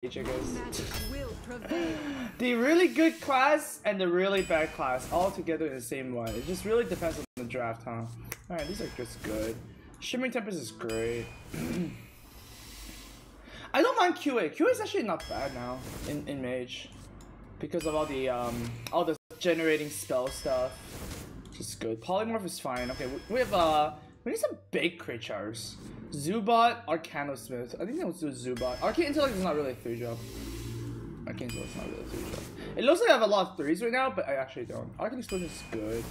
The really good class and the really bad class all together in the same one. It just really depends on the draft, huh? Alright, these are just good. Shimmering Tempest is great. I don't mind QA. QA is actually not bad now in, in Mage. Because of all the um all the generating spell stuff. Just good. Polymorph is fine. Okay, we, we have uh we need some big creatures. Zubat, Arcanosmith. I think that was Zubat. Arcane Intellect is not really a 3 drop. Arcane Intellect is not really a 3 drop. It looks like I have a lot of 3s right now, but I actually don't. Arcane Explosion is good.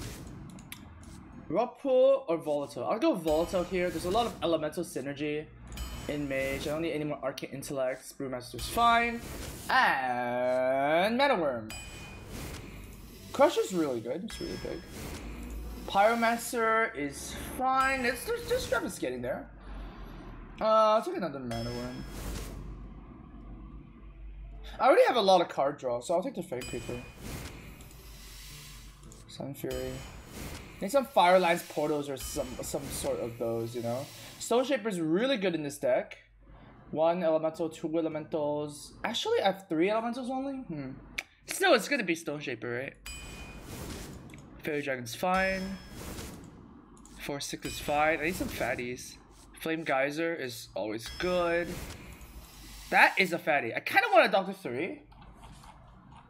Rock Pool or Volatile? I'll go Volatile here. There's a lot of elemental synergy in Mage. I don't need any more Arcane Intellect. Brewmaster's fine. And Mana Crush is really good. It's really big. Pyromancer is fine. It's just, just Travis getting there. Uh, I'll take another Mana Wyrm. I already have a lot of card draw, so I'll take the Fake Creeper. Sun Fury. Need some Firelands portals or some some sort of those, you know. Stone Shaper is really good in this deck. One elemental, two elementals. Actually, I have three elementals only. Hmm. Still, it's gonna be Stone Shaper, right? Fairy Dragon's fine. Four six is fine. I need some fatties. Flame Geyser is always good. That is a fatty. I kind of want a Doctor 3.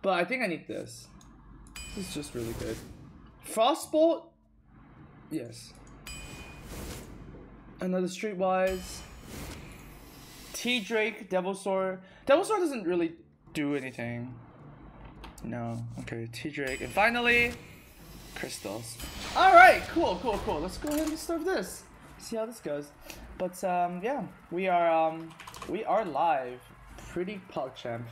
But I think I need this. This is just really good. Frostbolt Yes. Another Streetwise. T Drake, Devil Sword. Devil Sword doesn't really do anything. No. Okay, T Drake. And finally, crystals. Alright, cool, cool, cool. Let's go ahead and start this. See how this goes. But um yeah, we are um we are live. Pretty PogChamp.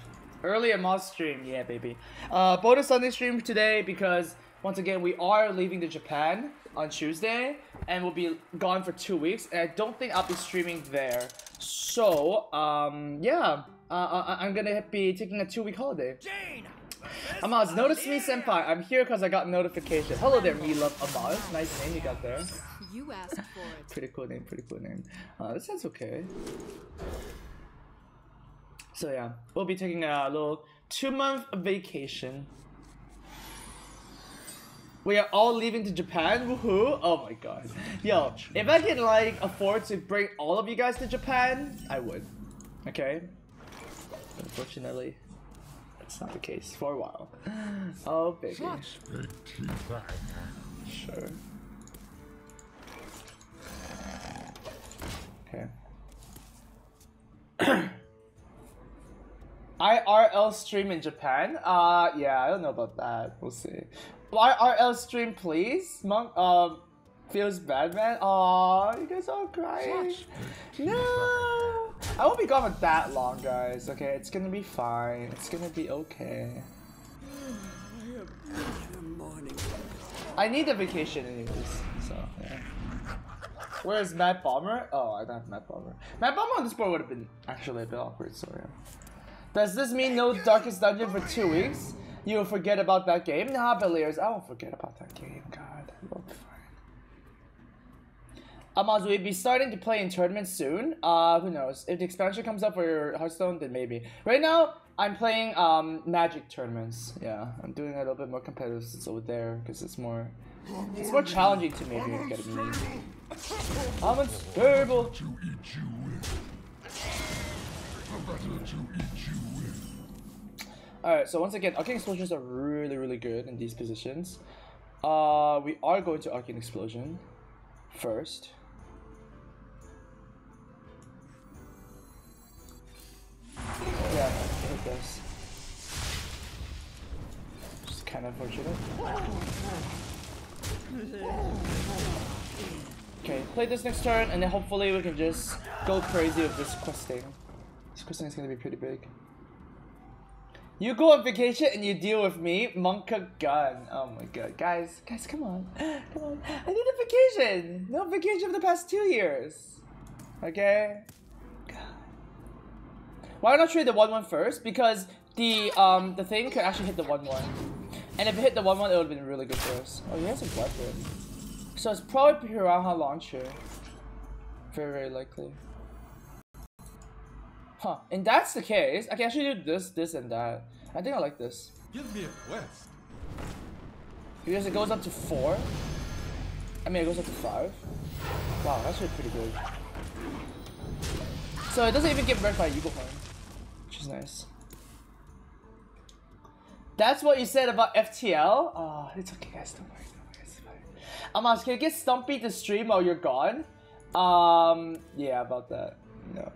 Early a Moss stream, yeah baby. Uh bonus Sunday stream today because once again we are leaving to Japan on Tuesday, and we'll be gone for two weeks. And I don't think I'll be streaming there. So, um, yeah, uh, uh I, am gonna be taking a two-week holiday. Jaina! Amaz, notice me, senpai. I'm here because I got notification. Hello there, me love Amaz. Nice name you got there. You asked for it. pretty cool name, pretty cool name. Uh, this sounds okay. So yeah, we'll be taking a little two-month vacation. We are all leaving to Japan. Woohoo! Oh my god. Yo, if I can like afford to bring all of you guys to Japan, I would. Okay? Unfortunately, that's not the case for a while. Oh baby. Sure. Okay. IRL stream in Japan? Uh, yeah, I don't know about that. We'll see. IRL stream, please. Monk, um, feels bad, man. Aw, you guys all crying. No, I won't be gone for that long, guys. Okay, it's gonna be fine. It's gonna be okay. I need a vacation anyways, so yeah. Where's Mad Bomber? Oh, I don't have Mad Bomber. Mad Bomber on this board would have been actually a bit awkward, so yeah. Does this mean no Darkest Dungeon for two weeks? You'll forget about that game? Nah, Beliers, I won't forget about that game. God. Amaz, we'll be starting to play in tournaments soon. Uh, who knows? If the expansion comes up for your Hearthstone, then maybe. Right now, I'm playing um Magic tournaments. Yeah, I'm doing a little bit more competitive since over there because it's more, it's more challenging to maybe get a me. I'm unstable. Alright, so once again, Arcane Explosions are really, really good in these positions. Uh, we are going to Arcane Explosion first. Yeah, like this. Just kind of unfortunate. Okay, play this next turn, and then hopefully we can just go crazy with this questing. This questing is gonna be pretty big. You go on vacation and you deal with me, Monka Gun. Oh my god, guys, guys, come on, come on. I need a vacation. No vacation for the past two years. Okay. Why not trade the one one first? Because the um the thing could actually hit the one one, and if it hit the one one, it would have been really good for us. Oh, he has a weapon. So it's probably Piranha launcher. Very very likely. Huh. And that's the case. I can actually do this, this, and that. I think I like this. Give me a quest. Because it goes up to four. I mean, it goes up to five. Wow, that's actually pretty good. So it doesn't even get wrecked by Eagle Horn, is nice. That's what you said about FTL? Oh, it's okay, guys. Don't worry. Don't worry. It's fine. Amaz, can you get Stumpy to stream while you're gone? Um, yeah, about that. No.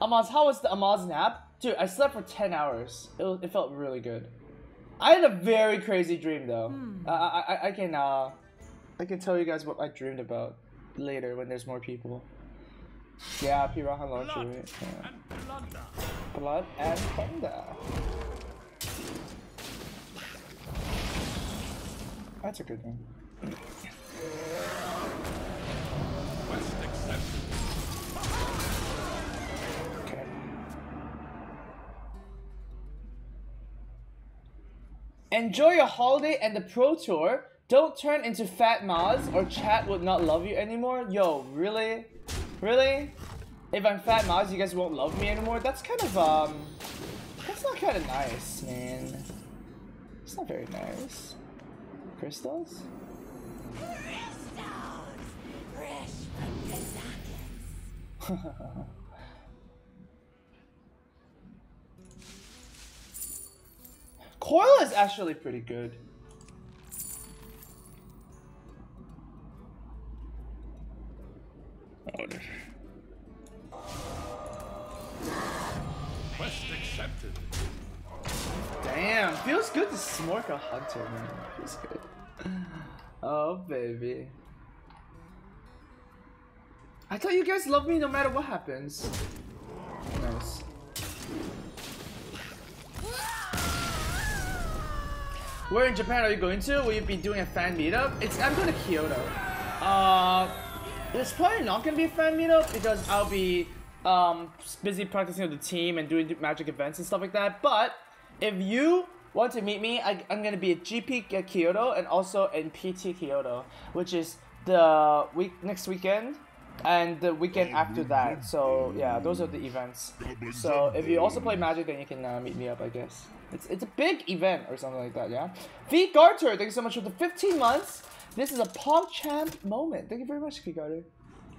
Amaz, how was the Amaz nap? Dude, I slept for 10 hours. It, was, it felt really good. I had a very crazy dream though. I, I, I can uh, I can tell you guys what I dreamed about later when there's more people. Yeah, Piranha Launcher. right? Yeah. Plunder. Blood and thunder. That's a good one. Okay. Enjoy your holiday and the pro tour. Don't turn into fat Maz or chat would not love you anymore. Yo, really? Really? If I'm fat Maz, you guys won't love me anymore? That's kind of, um... That's not kind of nice, man. It's not very nice. Crystals? Coil is actually pretty good. Quest accepted. Damn, feels good to smork a hunter, man. Feels good. Oh, baby. I thought you guys love me no matter what happens. Nice. Where in Japan are you going to? Will you be doing a fan meetup? It's I'm going to Kyoto. Uh, it's probably not gonna be a fan meetup because I'll be um busy practicing with the team and doing magic events and stuff like that. But if you want to meet me, I, I'm gonna be at GP Kyoto and also in PT Kyoto, which is the week next weekend and the weekend after that. So yeah, those are the events. So if you also play Magic, then you can uh, meet me up, I guess. It's it's a big event or something like that, yeah. V Garter, thank you so much for the 15 months. This is a PogChamp moment. Thank you very much, V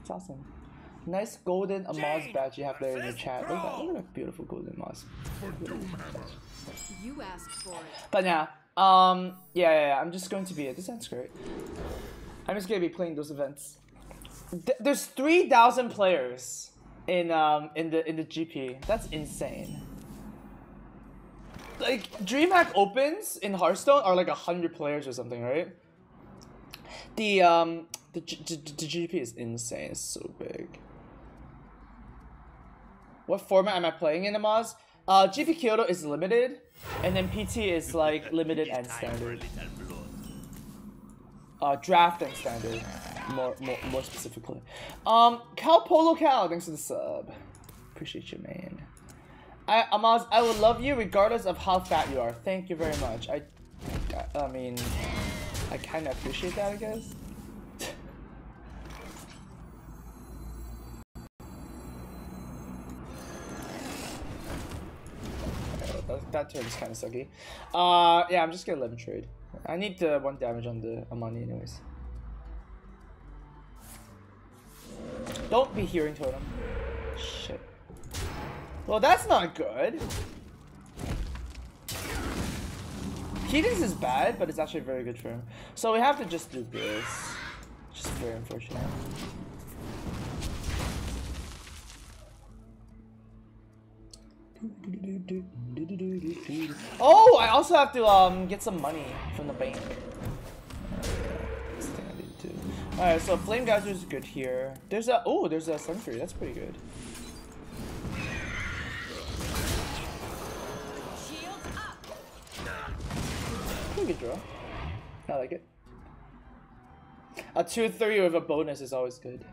It's awesome. Nice golden Amaz badge you have there in the chat. Look at that, look at that beautiful golden Amaz. You asked for it. But yeah, um, yeah, yeah, yeah, I'm just going to be it. This sounds great. I'm just gonna be playing those events. Th- there's three thousand players in um in the in the GP. That's insane. Like DreamHack opens in Hearthstone are like hundred players or something, right? The um the, G- G- the GP is insane. It's so big. What format am I playing in Amaz? Uh, GP Kyoto is limited, and then PT is like limited and standard. Uh, draft and standard, more more more specifically. Um, Cal Polo Cal, thanks for the sub. Appreciate you, man. I Amaz, I will love you regardless of how fat you are. Thank you very much. I, I, I mean, I kind of appreciate that, I guess. that, that turn is kind of sucky. Uh, yeah, I'm just gonna lemon trade. I need the one damage on the Amani anyways. Don't be hearing totem. Shit. Well, that's not good. Keaton's is bad, but it's actually very good for him. So we have to just do this. Just very unfortunate. Oh, I also have to um get some money from the bank. Alright, so Flame Geyser is good here. There's a oh, there's a Sentry. That's pretty good. Pretty good draw. I like it. A 2-3 with a bonus is always good.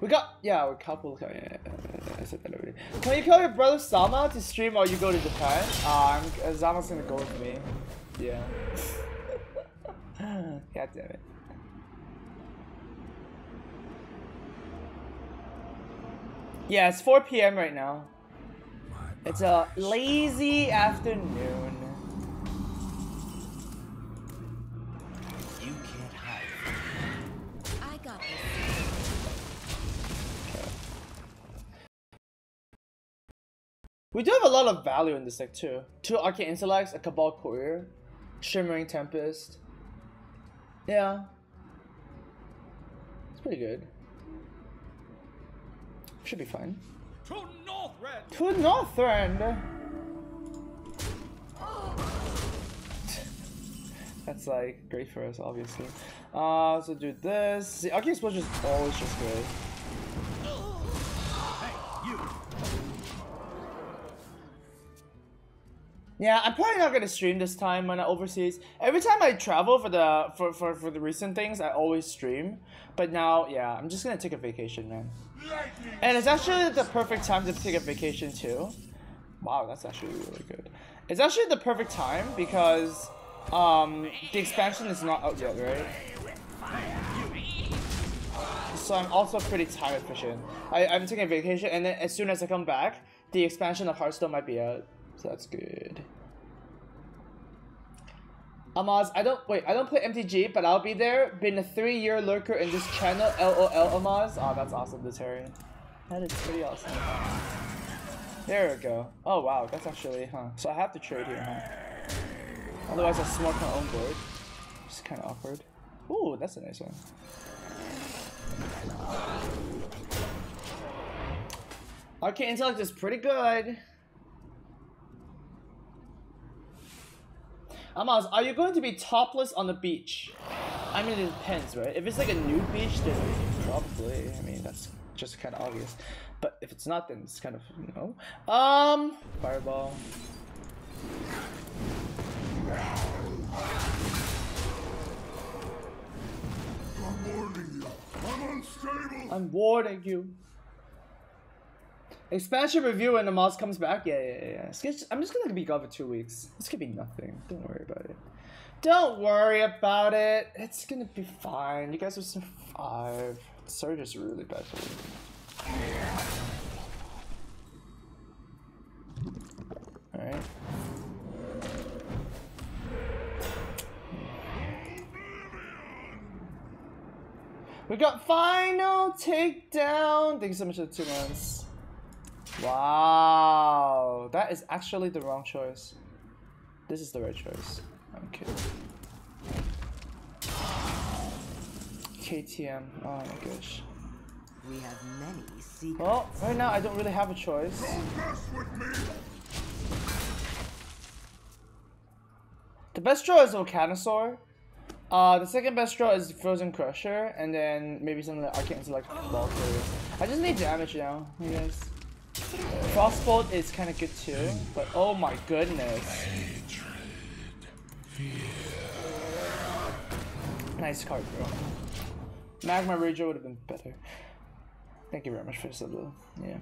We got, yeah, we're couple, yeah, yeah, I said that already. Can you call your brother Sama to stream while you go to Japan? Uh, I'm, Zama's gonna go with me. Yeah. God damn it. Yeah, it's 4 p.m. right now. It's a lazy afternoon. You can't hide. I got this. We do have a lot of value in this deck too. Two Arcane Intellects, a Cabal Courier, Shimmering Tempest. Yeah. It's pretty good. Should be fine. To Northrend! To Northrend! That's like great for us, obviously. Uh, so do this. The Arcane Explosion is always just good. Yeah, I'm probably not gonna stream this time when I overseas. Every time I travel for the for, for, for the recent things, I always stream. But now, yeah, I'm just gonna take a vacation, man. And it's actually the perfect time to take a vacation too. Wow, that's actually really good. It's actually the perfect time because um the expansion is not out yet, right? So I'm also pretty time efficient. I, I'm taking a vacation and then as soon as I come back, the expansion of Hearthstone might be out. So that's good. Amaz, I don't wait, I don't play MTG, but I'll be there. Been a three year lurker in this channel, LOL Amaz. Oh, that's awesome, this Harry. That is pretty awesome. There we go. Oh wow, that's actually huh. So I have to trade here, huh? Otherwise I smoke my own board. It's kinda awkward. Ooh, that's a nice one. Arcane Intellect is pretty good. Amaz, are you going to be topless on the beach? I mean, it depends, right? If it's like a nude beach, then probably. I mean, that's just kind of obvious. But if it's not, then it's kind of, you know. Um, fireball. I'm warning you! I'm unstable! I'm warning you. Expansion review when the mouse comes back. Yeah, yeah, yeah. just- I'm just gonna be gone for two weeks. This could be nothing. Don't worry about it. Don't worry about it. It's gonna be fine. You guys will survive. Surge is really bad for you. Alright. We got final takedown. Thank you so much for the two months. Wow, that is actually the wrong choice. This is the right choice. I'm kidding. KTM. Oh my gosh. We have many secrets. Well, right now I don't really have a choice. Don't mess with me! The best draw is Volcanosaur. Uh, the second best draw is Frozen Crusher, and then maybe something like Arcane Intellect Ball Carrier. I just need damage now, you guys. Frostbolt is kind of good too, but oh my goodness. Nice card, bro. Magma Rager would have been better. Thank you very much for the sub. Yeah.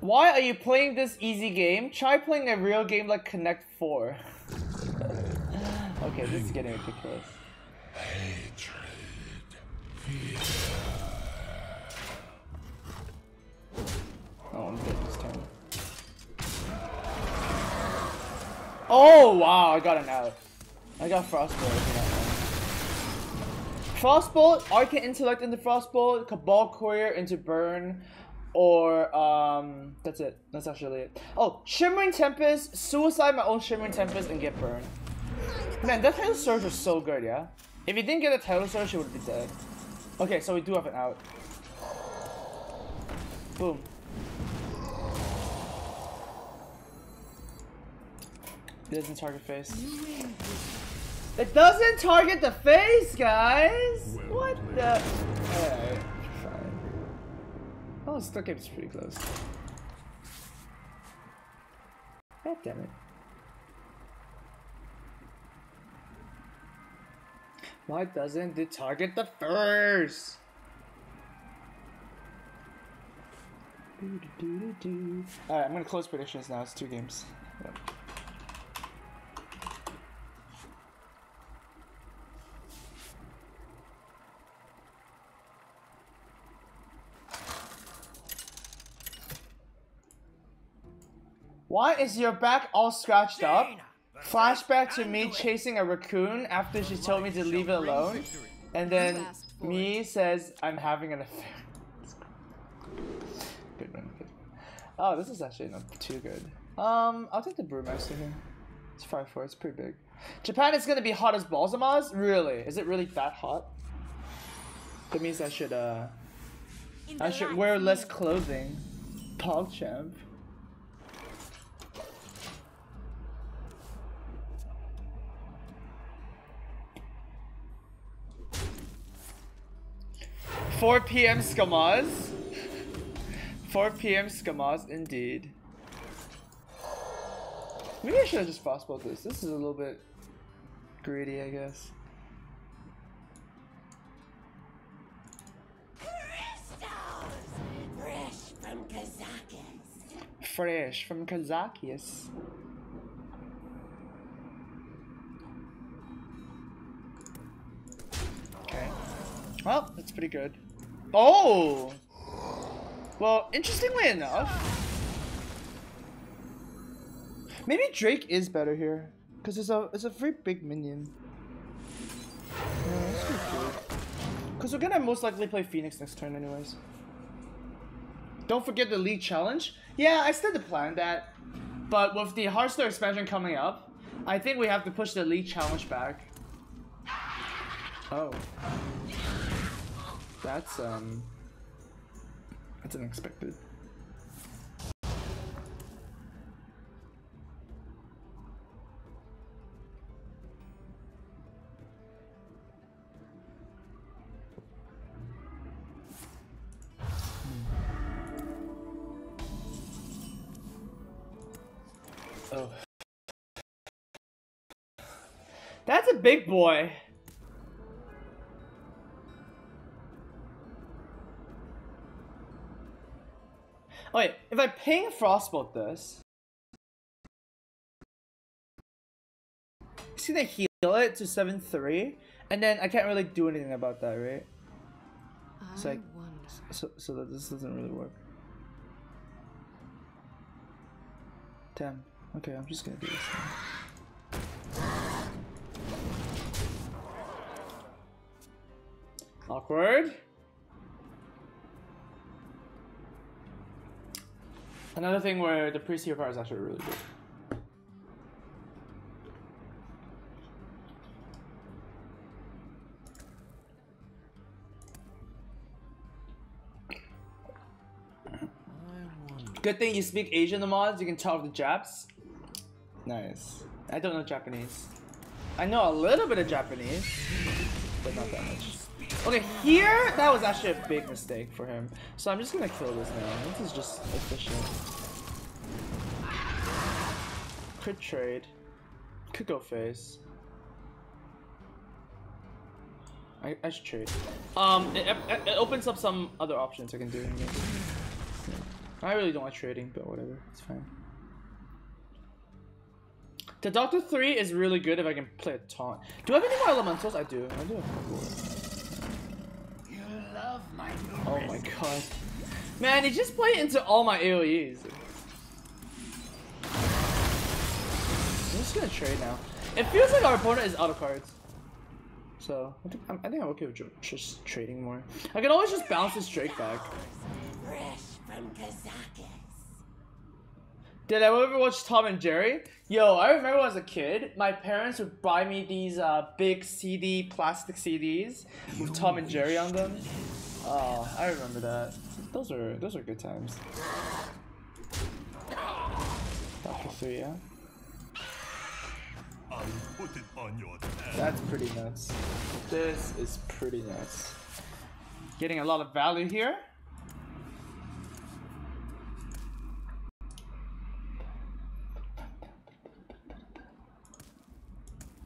Why are you playing this easy game? Try playing a real game like Connect 4. okay, this is getting ridiculous. Oh, I'm dead this turn. Oh, wow, I got an out. I got Frostbolt. Frostbolt, Arcane Intellect into Frostbolt, Cabal Courier into Burn, or, um, that's it. That's actually it. Oh, Shimmering Tempest, Suicide my own Shimmering Tempest, and get Burn. Man, that Tidal Surge was so good, yeah? If he didn't get a Tidal Surge, he would be dead. Okay, so we do have an out. Boom. It doesn't target face. It doesn't target the face, guys! what the? Alright, fine. Oh, still keeps pretty close. God damn it. Why doesn't it target the first? Alright, I'm gonna close predictions now. It's two games. Yep. Why is your back all scratched up? Flashback to me chasing a raccoon after she told me to leave it alone. And then me says I'm having an affair. good one, good one. Oh, this is actually not too good. Um, I'll take the brewmaster here. It's 5-4, it's pretty big. Japan is gonna be hot as balls Amaz? Really? Is it really that hot? That means I should, uh... I should wear less clothing. Pog champ. 4 p.m. Skamaz. 4 p.m. Skamaz, indeed. Maybe I should have just frostbolt this. This is a little bit greedy, I guess. Fresh from Kazakus. Fresh from Kazakus. Okay. Well, that's pretty good. Oh! Well, interestingly enough, maybe Drake is better here. Because it's a, it's a very big minion. Because we're gonna most likely play Phoenix next turn anyways. Don't forget the league challenge. Yeah, I still had planned that. But with the Hearthstone expansion coming up, I think we have to push the league challenge back. Oh. That's, um... That's unexpected. Oh. That's a big boy. If I ping Frostbolt this, it's gonna heal it to 7-3, and then I can't really do anything about that, right? It's I. So, so that this doesn't really work. Damn. Okay, I'm just gonna do this. Now. Awkward. Another thing where the priest is actually really good. Good thing you speak Asian, Amaz. You can talk the Japs. Nice. I don't know Japanese. I know a little bit of Japanese, but not that much. Okay, here, that was actually a big mistake for him. So I'm just gonna kill this now. This is just efficient. Crit trade. Could go face. I, I should trade. Um, it, it, it opens up some other options I can do. I guess. I really don't like trading, but whatever. It's fine. The Doctor 3 is really good if I can play a taunt. Do I have any more elementals? I do. I do have a couple. You love my Oh my god. Man, he just played into all my AoEs. I'm just gonna trade now. It feels like our opponent is out of cards. So, I think I'm, I think I'm okay with just trading more. I can always just bounce this Drake back. Did I ever watch Tom and Jerry? Yo, I remember as a kid, my parents would buy me these uh, big CD, plastic CDs with Tom and Jerry on them. Oh, I remember that. Those are those are good times. Doctor yeah. Put it on your. That's pretty nuts. This is pretty nuts. Getting a lot of value here.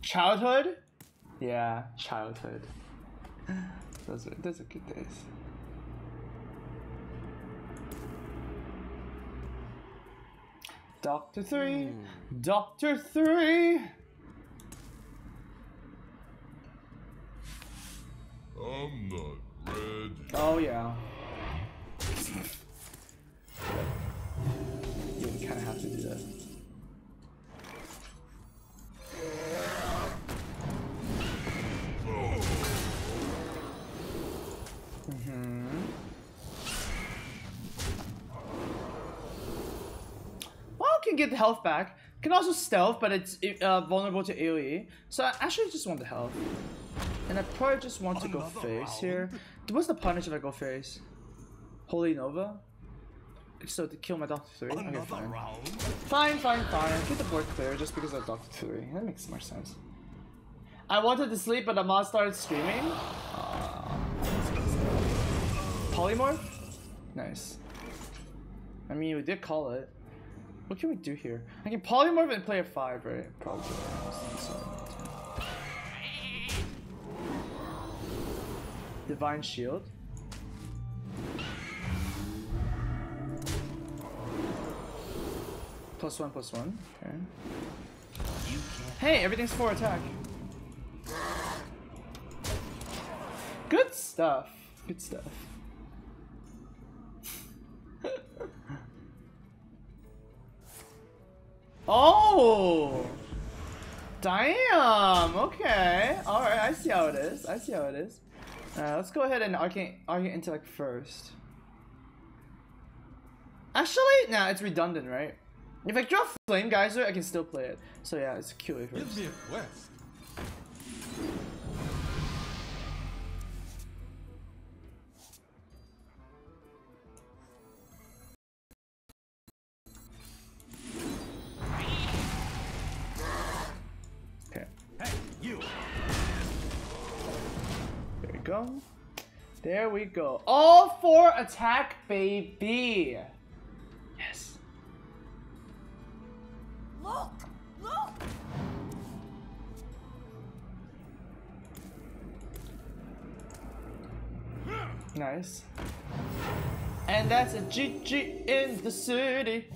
Childhood? Yeah, childhood. Those are those are good days. Doctor Three, hmm. Doctor Three. I'm not ready. Oh yeah. Health back. Can also stealth, but it's uh, vulnerable to AoE. So I actually just want the health. And I probably just want to go face round? here. What's the punish if I go face? Holy Nova? So to kill my Doctor 3? Okay, Another fine. round? Fine, fine, fine. Keep the board clear just because of Doctor 3. That makes more sense. I wanted to sleep, but the mod started screaming. Uh, polymorph? Nice. I mean, we did call it. What can we do here? I can polymorph and play a 5, right? Probably. Divine Shield. Plus one, plus one. Okay. Hey, everything's for attack. Good stuff. Good stuff. Oh! Damn! Okay. Alright, I see how it is. I see how it is. Let's go ahead and arcane, arcane intellect first. Actually, nah, it's redundant, right? If I draw Flame Geyser, I can still play it. So yeah, it's QA first. Give me a quest. Go. There we go. All four attack, baby. Yes. Look! Look! Nice. And that's a GG in the city.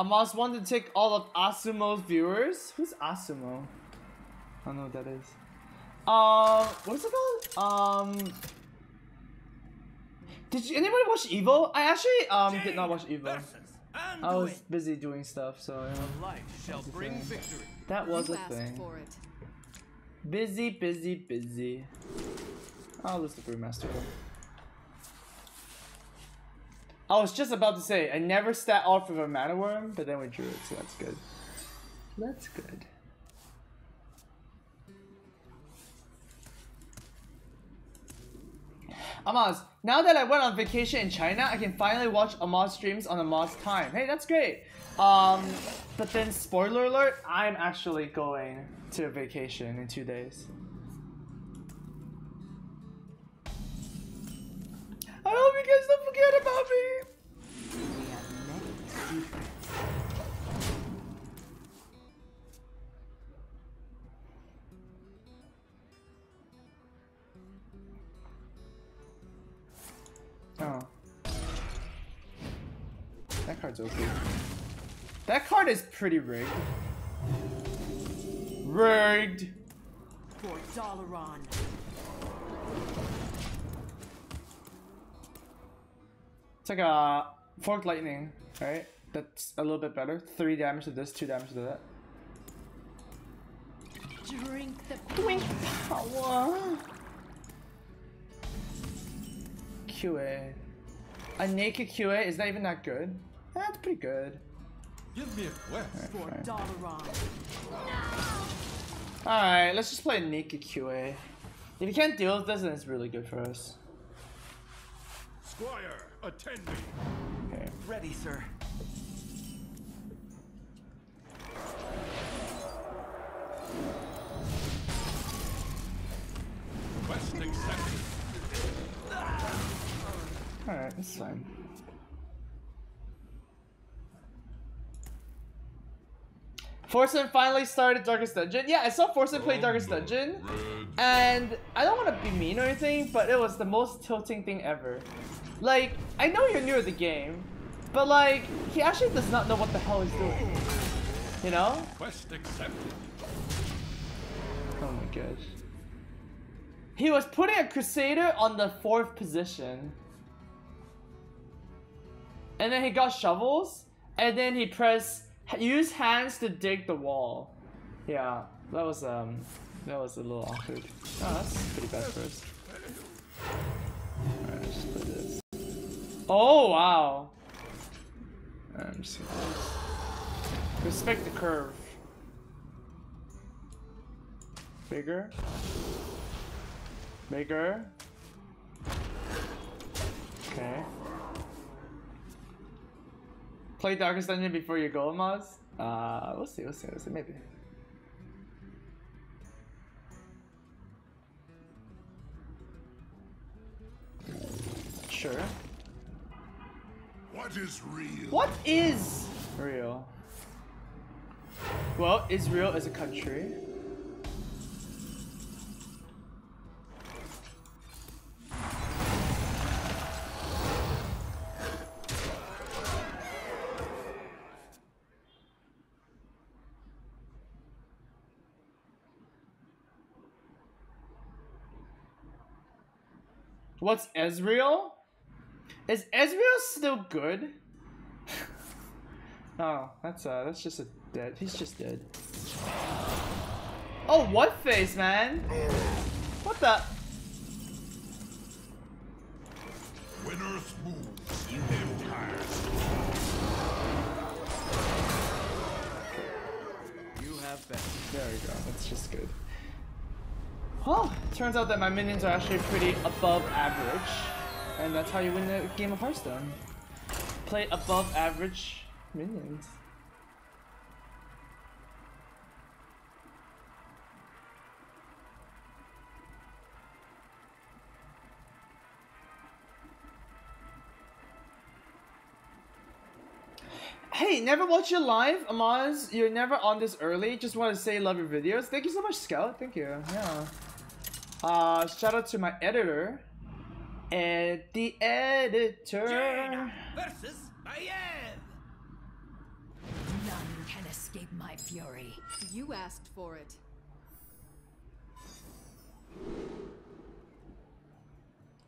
Amaz wanted to take all of Asumo's viewers. Who's Asumo? I don't know what that is. Um, what's it called? Um, did you, anybody watch Evil? I actually um did not watch Evil. I was busy doing stuff, so you know, Life shall That's a bring thing. victory. that was you a thing. for it. Busy, busy, busy. I'll lose the brewmaster. though. I was just about to say I never stat off of a mana wyrm, but then we drew it, so that's good. That's good. Amaz, now that I went on vacation in China, I can finally watch Amaz streams on Amaz time. Hey, that's great. Um, but then spoiler alert, I'm actually going to vacation in two days. I hope you guys don't forget about me. We have many secrets. Oh. That card's okay. That card is pretty rigged. Rigged. For Dalaran. Like a forked lightning, right? That's a little bit better. Three damage to this, two damage to that. Drink the Twink power. QA. A naked QA is that even that good. That's pretty good. Give me a quest. for Fine. Dalaran. Alright, let's just play a naked QA. If you can't deal with this, then it's really good for us. Squire, attend me. Okay. Ready, sir. Quest accepted. Alright, that's fine. Forsen finally started Darkest Dungeon. Yeah, I saw Forsen play Darkest Dungeon, and I don't want to be mean or anything, but it was the most tilting thing ever. Like, I know you're new to the game, but like, he actually does not know what the hell he's doing. You know? Quest accepted. Oh my gosh. He was putting a Crusader on the fourth position. And then he got shovels, and then he pressed use hands to dig the wall. Yeah, that was um that was a little awkward. Oh, that's pretty bad first. Alright, just put this. Oh wow. I'm just gonna. Respect the curve. Bigger. Bigger. Okay. Play Darkest Dungeon before you go, Maz? Uh, we'll see, we'll see, we'll see, maybe. Sure. What is real? What is real? Well, Israel is a country. What's Ezreal? Is Ezreal still good? oh, that's uh, that's just a dead. He's just dead. Oh, what face, man? What the? When Earth moves, You empire. You have been. There we go. That's just good. Well, turns out that my minions are actually pretty above average, and that's how you win the game of Hearthstone. Play above average minions. Hey, never watch your live, Amaz. You're never on this early. Just want to say love your videos. Thank you so much, Scout. Thank you. Yeah. Uh, shout out to my editor. And the editor. Jaina versus Maiev. None can escape my fury. You asked for it.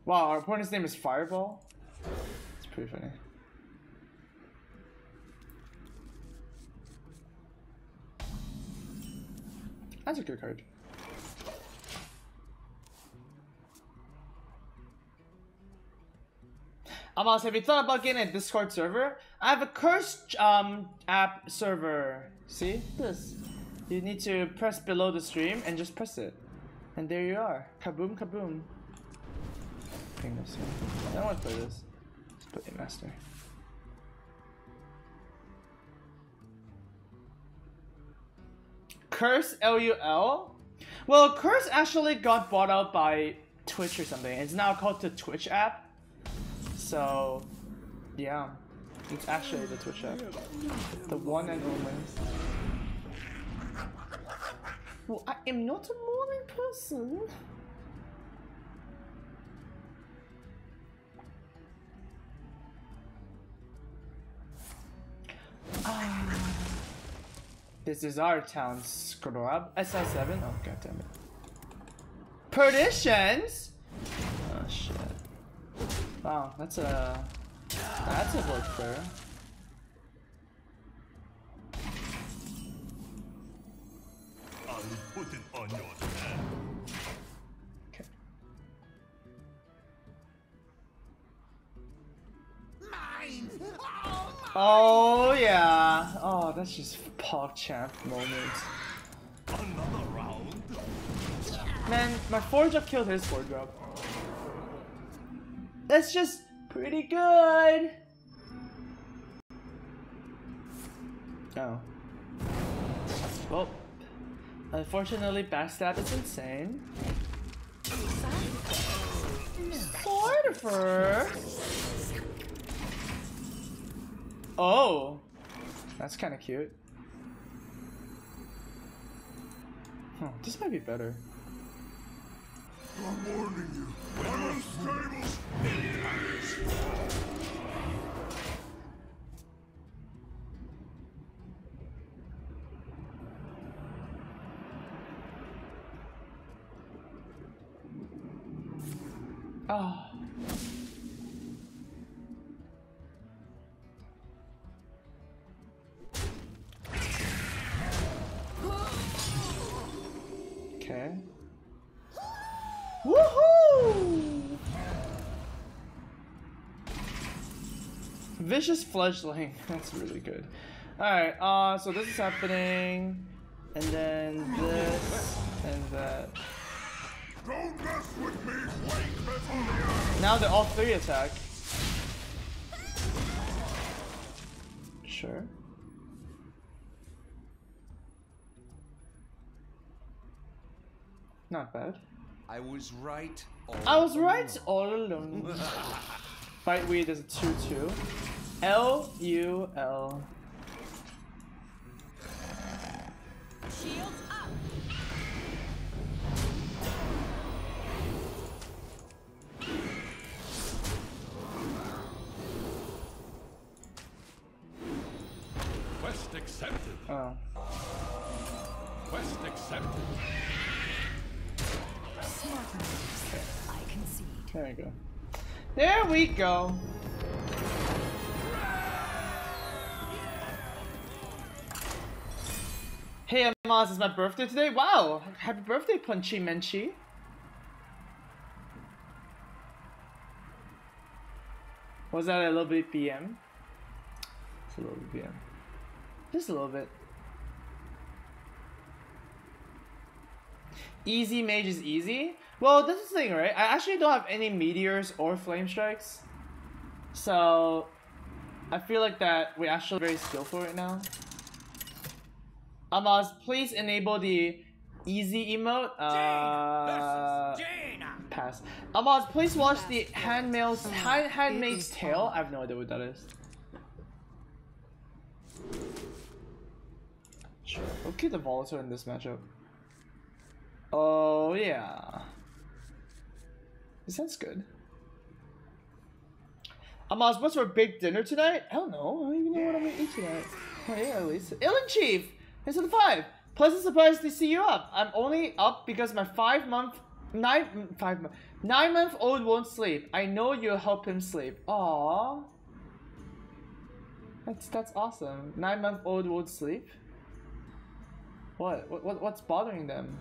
Wow, our opponent's name is Fireball. It's pretty funny. That's a good card. Amaz, have you thought about getting a Discord server? I have a cursed um, app server. See this? You need to press below the stream and just press it, and there you are. Kaboom, kaboom. I don't want to play this. Let's put in master. Curse LUL? Well, Curse actually got bought out by Twitch or something. It's now called the Twitch app. So, yeah. It's actually the Twitch app. The one and only. Well, I am not a morning person. Ah. This is our town, Scrub. SL7? Oh, god damn it. Perditions? Oh, shit. Wow, that's a... That's a. Okay. Mine! Oh, Oh, yeah. Oh, that's just PogChamp moment. Another round? Man, my 4 drop killed his 4 drop. That's just pretty good. Oh. Well, unfortunately, backstab is insane. Fortifer. Oh, that's kind of cute. Huh, this might be better. I'm warning you. Earth's tables, Oh. Vicious fledgling. That's really good. Alright, uh, so this is happening. And then this. And that. Don't mess with me, wake before the earth! Now they all three attack. Sure. Not bad. I was right. All I was right all along. Fight weed is a 2-2. L U L. Shields up. Quest accepted. Oh. Quest accepted. Smart. I concede. There we go. There we go. Hey Amaz, it's my birthday today. Wow! Happy birthday, Punchy Menchie. Was that a little bit PM? It's a little bit PM. Just a little bit. Easy mage is easy. Well, this is the thing, right? I actually don't have any meteors or flame strikes, so I feel like that we're actually very skillful right now. Amaz, please enable the easy emote. Uh, pass. Amaz, please watch the handmaid's hand, handmaid's tale. I have no idea what that is. Sure. Okay, the Voltor in this matchup. Oh yeah. This sounds good. Amaz, what's our big dinner tonight? I don't know. I don't even know what I'm gonna eat tonight. Oh yeah, at least. Illan Chief! Here's the five! Pleasant surprise to see you up. I'm only up because my five month nine five month nine month old won't sleep. I know you'll help him sleep. Aww. That's that's awesome. Nine month old won't sleep? What? What, what what's bothering them?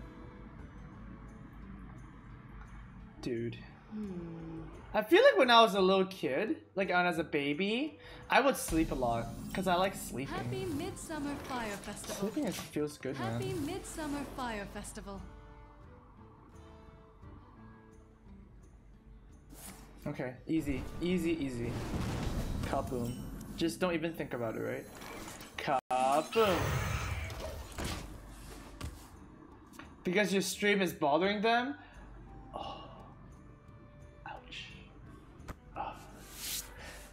Dude. Hmm. I feel like when I was a little kid, like I a baby, I would sleep a lot because I like sleeping. Happy Midsummer Fire Festival. Sleeping is, feels good, Happy man. Midsummer Fire Festival. Okay, easy, easy, easy. Kaboom. Just don't even think about it, right? Kaboom. Because your stream is bothering them? Oh.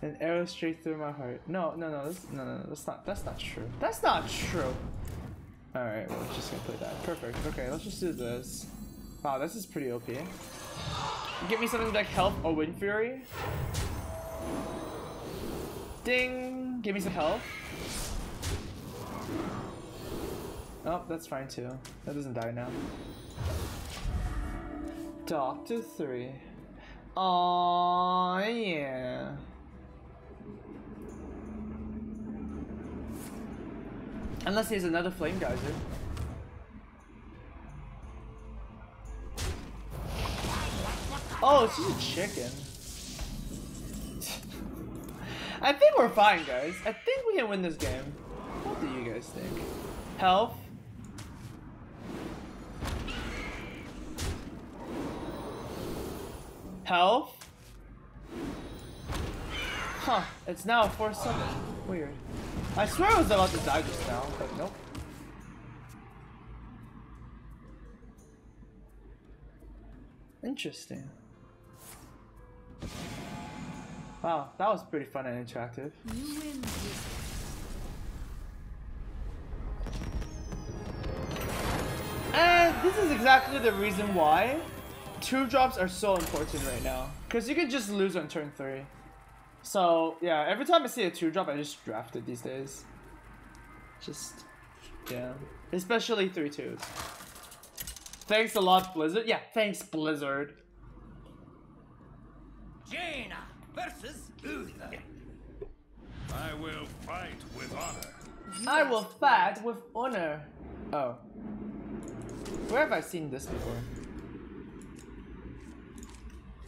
An arrow straight through my heart. No, no, no, that's, no, no, that's not, that's not true. That's not true. Alright, we're just gonna play that. Perfect. Okay, let's just do this. Wow, this is pretty OP. Give me something like health or wind fury. Ding! Give me some health. Oh, that's fine too. That doesn't die now. Doctor 3. Aww, yeah. Unless there's another flame geyser. Oh, it's just a chicken. I think we're fine, guys. I think we can win this game. What do you guys think? Health? Health? Huh, it's now a 4-7. Weird. I swear I was about to die just now, but nope. Interesting. Wow, that was pretty fun and interactive. You win. And this is exactly the reason why two drops are so important right now. Because you can just lose on turn three. So, yeah, every time I see a two drop, I just draft it these days. Just, yeah. Especially three twos. Thanks a lot, Blizzard. Yeah, thanks, Blizzard. Jaina versus Uther. I will fight with honor. I will fight with honor. Oh. Where have I seen this before?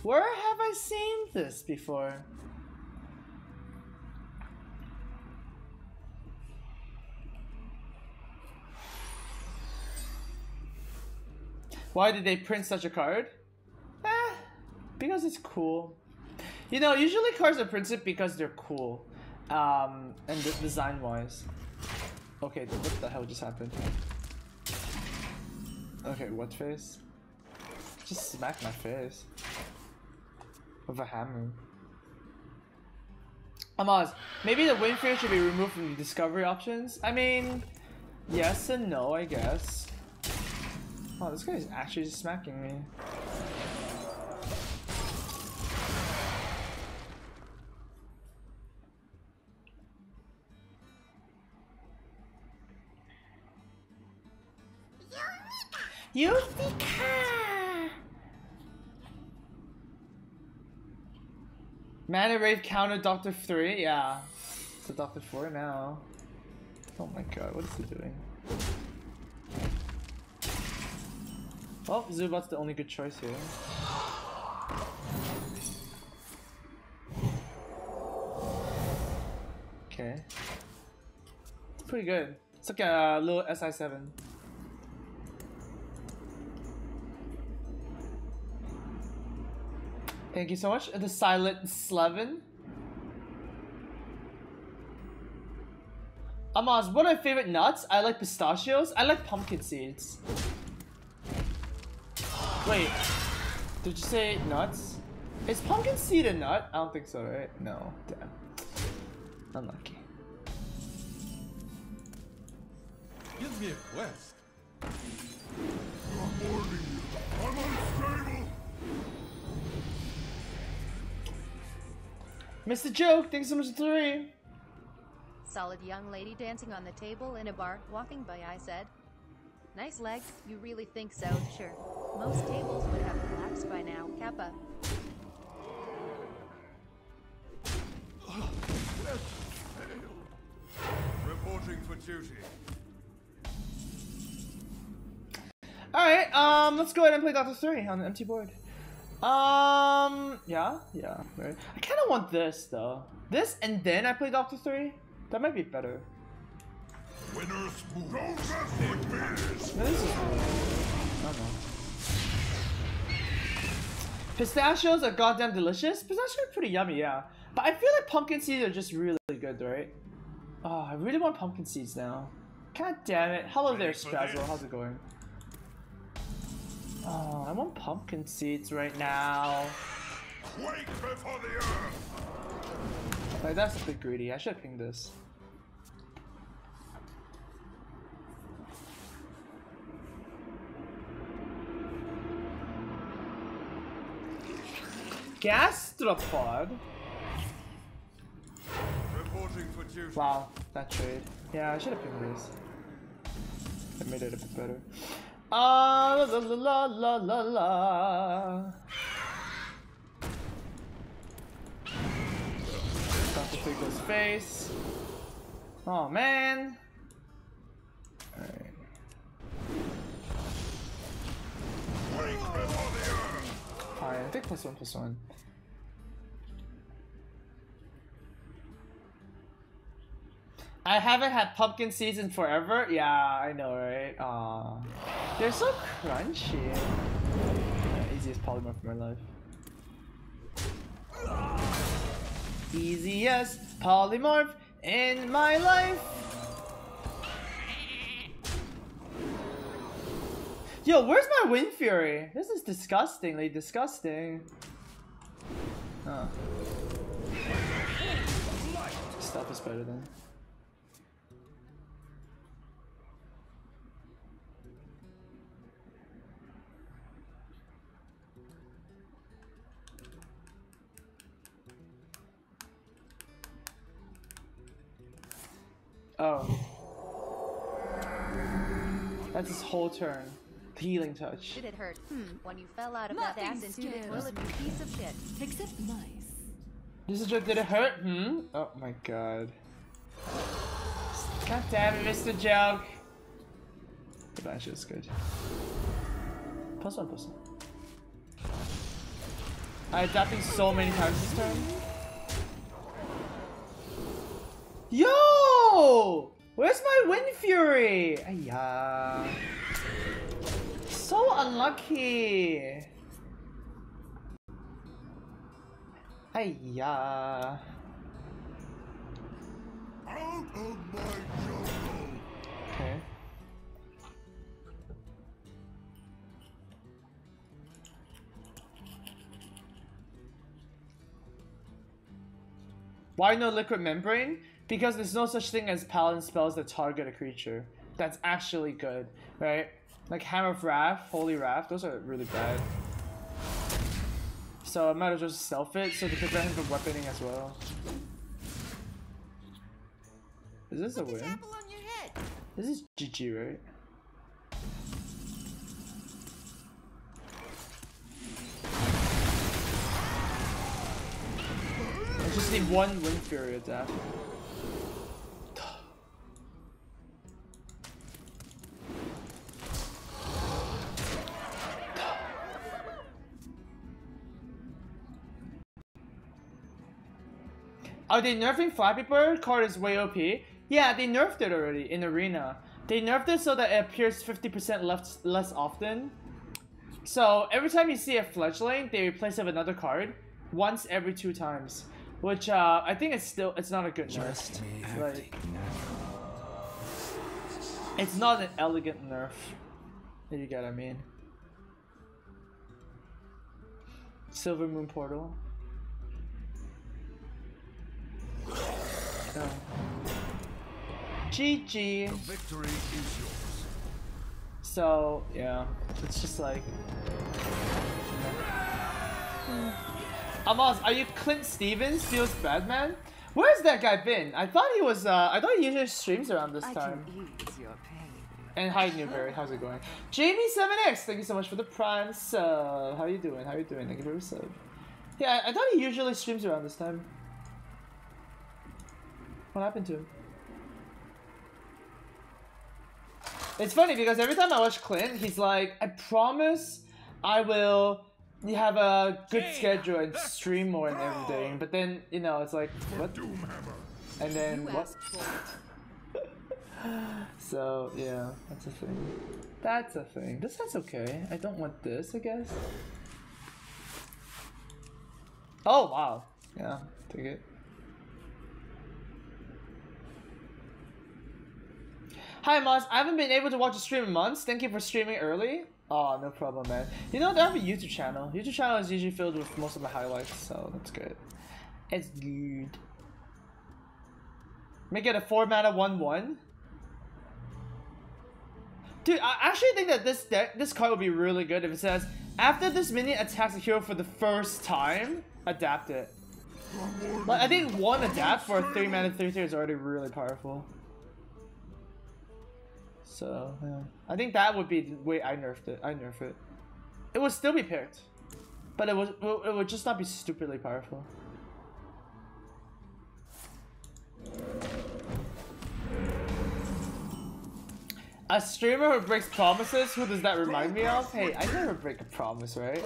Where have I seen this before? Why did they print such a card? Eh, because it's cool. You know, usually cards are printed because they're cool. Um, and the design wise. Okay, what the hell just happened? Okay, what face? Just smack my face. With a hammer. Amaz, maybe the Windfury should be removed from the discovery options? I mean, yes and no, I guess. Oh, this guy is actually smacking me. Yurika! Mana Rave counter Doctor 3? Yeah. It's a Doctor 4 now. Oh my god, what is he doing? Well, Zubat's the only good choice here. Okay. Pretty good. It's like a uh, little SI7. Thank you so much. The Silent Slevin. Amaz, what are my favorite nuts? I like pistachios. I like pumpkin seeds. Wait, did you say nuts? Is pumpkin seed a nut? I don't think so, right? No. Damn. Unlucky. Give me a quest. I'm unstable. Mr. Joke, thanks so much for three. Solid young lady dancing on the table in a bar, walking by, I said. Nice legs, you really think so? Sure. Most tables would have collapsed by now. Kappa. Reporting for duty. Alright, um, let's go ahead and play Doctor 3 on the empty board. Um, yeah, yeah, right. I kind of want this, though. This, and then I play Doctor 3? That might be better. Winners move. Don't mess with me. This is I. Pistachios are goddamn delicious. Pistachios are pretty yummy, yeah. But I feel like pumpkin seeds are just really good, right? Oh, I really want pumpkin seeds now. God damn it. Hello there, Spazzle. How's it going? Oh, I want pumpkin seeds right now. Quake before the earth. Like, that's a bit greedy. I should have pinged this. Gastropod? Reporting for duty. Wow, that trade. Yeah, I should have pinged this. That made it a bit better. Ah, la la la la la la. Dr. Figgle's face. Oh man. Alright. One plus one. I haven't had pumpkin seeds in forever. Yeah, I know, right? Aw. They're so crunchy. Yeah, easiest polymorph of my life. Easiest polymorph in my life. Yo, where's my Wind Fury? This is disgustingly disgusting. Oh. Stuff is better. Oh. That's his whole turn. Healing touch. Did it hurt? Hmm. When you fell out of that ass into the toilet, you piece of shit. Except nice. This is just did it hurt? Hmm? Oh my god. God damn it, Mr. Joke. The Banshee is good. Plus one, plus one. I adapting so many times this turn. Yo! Where's my Wind Fury? Ayah. So unlucky. Ayah. Out of my jungle. Okay. Why no liquid membrane? Because there's no such thing as paladin spells that target a creature. That's actually good, right? Like Hammer of Wrath, Holy Wrath, those are really bad. So I might as well just self it so to prevent him from weaponing as well. Is this a win? Apple on your head. This is GG, right? I just need one Wind Fury attack. Are they nerfing Flappy Bird? Card is way OP. Yeah, they nerfed it already in Arena. They nerfed it so that it appears 50% less, less often. So every time you see a fledgling, they replace it with another card once every two times. Which uh, I think it's still it's not a good nerf. Like, it's not an elegant nerf. If you get what I mean. Silvermoon Portal. Oh. GG. Victory is yours. So yeah, it's just like. Amaz, are you Clint Stevens, Steel's Batman? Where's that guy been? I thought he was. Uh, I thought he usually streams around this time. ease your pain. And hi Newberry, how's it going? Jamie7x, thank you so much for the prime sub. How are you doing? How are you doing? Thank you for the sub. Yeah, I, I thought he usually streams around this time. What happened to him? It's funny because every time I watch Clint, he's like, I promise I will have a good schedule and stream more and everything. But then, you know, it's like, what? Doomhammer. And then You what? asked for it. So yeah, that's a thing. That's a thing. This that's okay. I don't want this, I guess. Oh wow. Yeah, take it. Hi Moss, I haven't been able to watch a stream in months. Thank you for streaming early. Oh, no problem, man. You know, they have a YouTube channel. YouTube channel is usually filled with most of my highlights, so that's good. It's good. Make it a 4 mana 1 1. Dude, I actually think that this deck, this card would be really good if it says after this minion attacks a hero for the first time, adapt it. Like I think one adapt for a three mana three three is already really powerful. So yeah, I think that would be the way I nerfed it. I nerf it. It would still be picked, but it was it would just not be stupidly powerful. A streamer who breaks promises? Who does that remind me of? Hey, I never break a promise, right?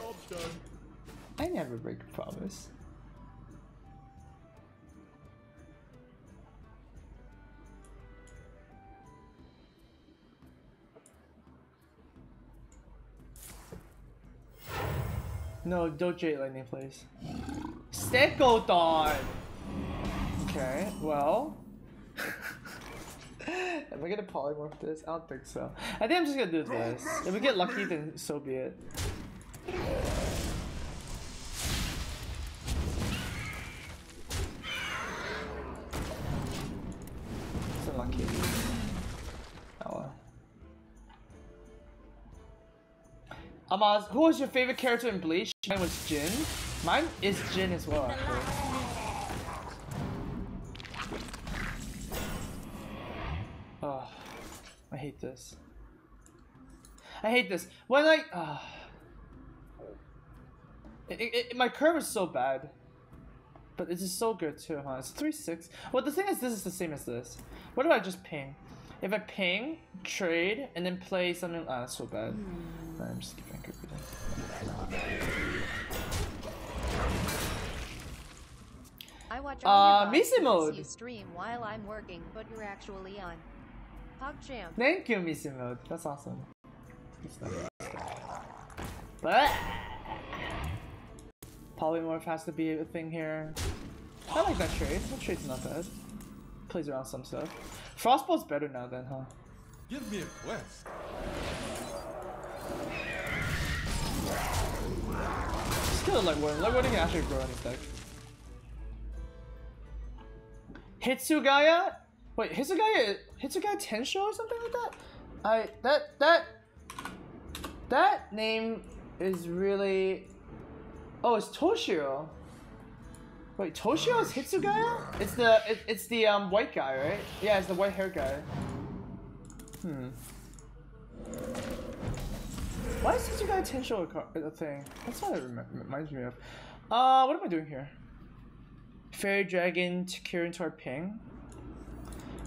I never break a promise. No, don't Jade Lightning, please. Stegodon! Okay, well. Am I gonna polymorph this? I don't think so. I think I'm just gonna do this. If we get lucky, then so be it. Amaz, who was your favorite character in Bleach? Mine was Gin. Mine is Gin as well, actually. Oh, I hate this. I hate this. When I, uh, it, it, it- my curve is so bad, but this is so good too, huh? It's three six. Well, the thing is, this is the same as this. What if I just ping? If I ping, trade, and then play something, ah, that's so bad. Nah, I'm just keeping watch Uh, all your Missy mode. You stream while I'm working, but you're actually on. PogChamp. Thank you, Missy Mode. That's awesome. That's not But polymorph has to be a thing here. I like that trade. That trade's not bad. Plays around some stuff. Frostbolt's better now then, huh? Give me a quest. Still like what like what can actually grow in his deck. Hitsugaya? Wait, Hitsugaya Hitsugaya Tensho or something like that? I that that that name is really Oh, it's Toshiro. Wait, Toshiro is Hitsugaya? It's the it, it's the um white guy, right? Yeah, it's the white hair guy. Hmm. Why is Hitsugaya Tensho a, a thing? That's what it reminds me of. Uh, what am I doing here? Fairy Dragon to cure into our ping.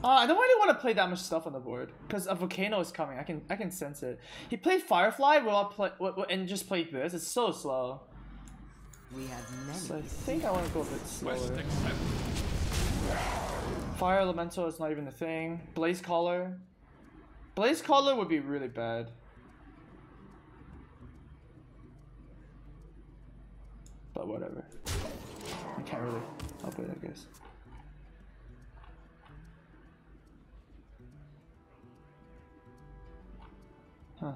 Uh, I don't really want to play that much stuff on the board because a volcano is coming. I can I can sense it. He played Firefly while I play w- w- and just played this. It's so slow. We have many. So I think I want to go a bit slower. Fire Elemental is not even a thing. Blaze Caller. Blaze Caller would be really bad. But whatever. I can't really it, I guess. Huh.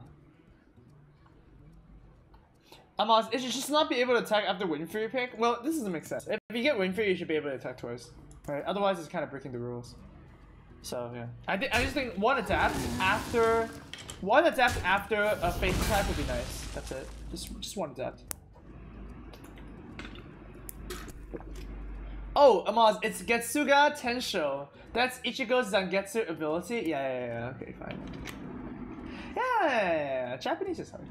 Amaz, it should just not be able to attack after Windfury pick? Well, this doesn't make sense. If you get Windfury, you should be able to attack twice. Right? Otherwise, it's kind of breaking the rules. So, yeah. I, I just think one adapt after... One adapt after a face attack would be nice. That's it. Just, just one adapt. Oh, Amaz, it's Getsuga Tensho. That's Ichigo's Zangetsu ability? Yeah, yeah, yeah, okay, fine. Yeah. Japanese is hard.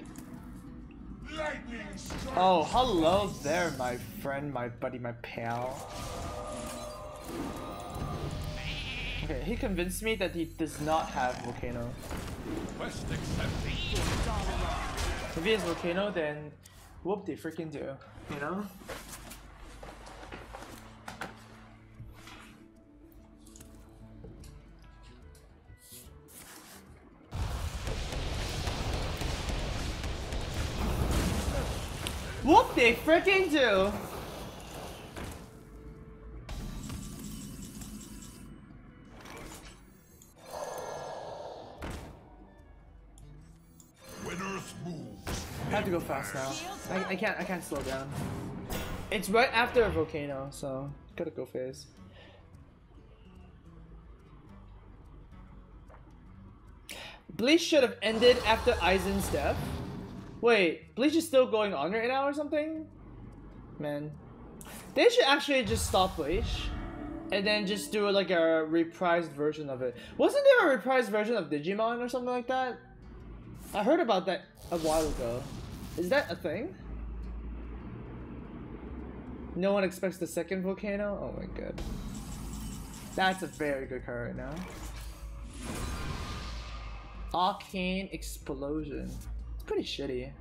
Oh, hello there, my friend, my buddy, my pal. Okay, he convinced me that he does not have Volcano. If he has Volcano, then whoop they freaking do, you know? They freaking do! I have to go fast now. I, I can't I can't slow down. It's right after a volcano, so gotta go phase. Bleach should have ended after Aizen's death. Wait, Bleach is still going on right now or something? Man. They should actually just stop Bleach. And then just do like a reprised version of it. Wasn't there a reprised version of Digimon or something like that? I heard about that a while ago. Is that a thing? No one expects the second volcano? Oh my god. That's a very good card right now. Arcane Explosion. Pretty shitty.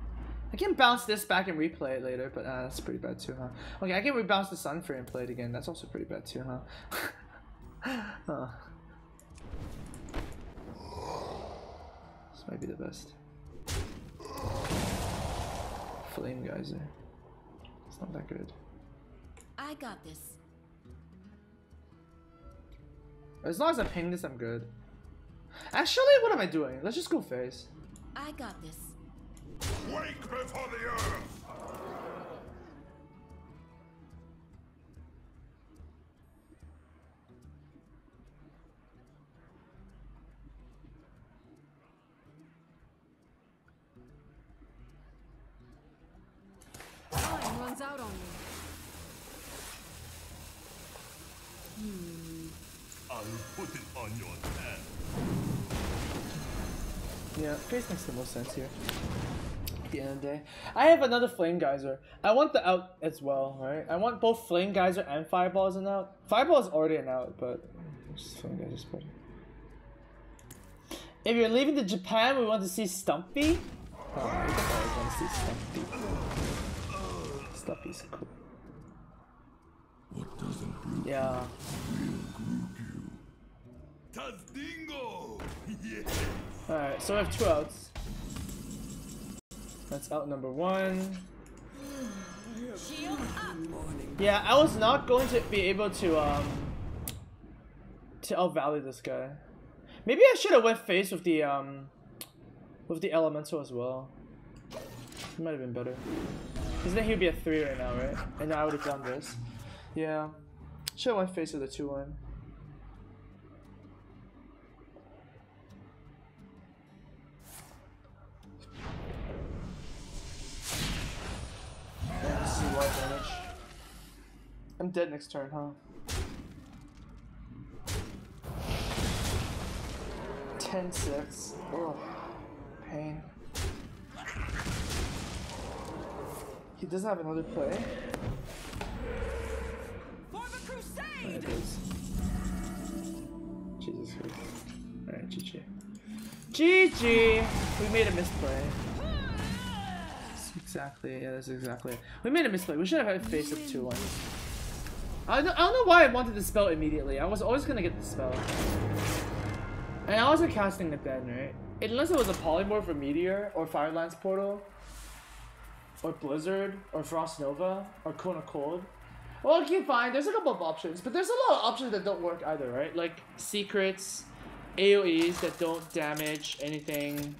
I can bounce this back and replay it later, but uh, that's pretty bad too, huh? Okay, I can rebounce the Sunframe and play it again. That's also pretty bad too, huh? huh. This might be the best. Flame Geyser. It's not that good. I got this. As long as I ping this, I'm good. Actually, what am I doing? Let's just go face. I got this. Wake before the earth. Time runs out on me. Hmm. I'll put it on your tab. Yeah, face makes the most sense here. At the end of the day, I have another flame geyser. I want the out as well, right? I want both flame geyser and fireball as an out. Fireball is already an out, but just flame geyser's better. If you're leaving to Japan, we want to see Stumpy. Oh, we always want to see Stumpy. Stumpy's cool. What doesn't group Yeah. Tazdingo! Yeah. Alright, so I have two outs. That's out number one. Yeah, I was not going to be able to um to outvalue this guy. Maybe I should have went face with the um with the elemental as well. It might have been better. Cause then he'd be a three right now, right? And I would have done this. Yeah. Should have went face with the two one. I'm dead next turn, huh? Ten six. Oh, pain. He doesn't have another play. There it is. Jesus Christ. Alright, GG. GG! We made a misplay. That's exactly, yeah, that's exactly it. We made a misplay. We should have had face of 2 1. I don't, I don't know why I wanted the spell immediately. I was always gonna get the spell. And I wasn't casting it then, right? Unless it was a polymorph or meteor, or Firelands Portal, or Blizzard, or Frost Nova, or Cone of Cold. Well, okay, fine. There's a couple of options, but there's a lot of options that don't work either, right? Like secrets, AOE's that don't damage anything,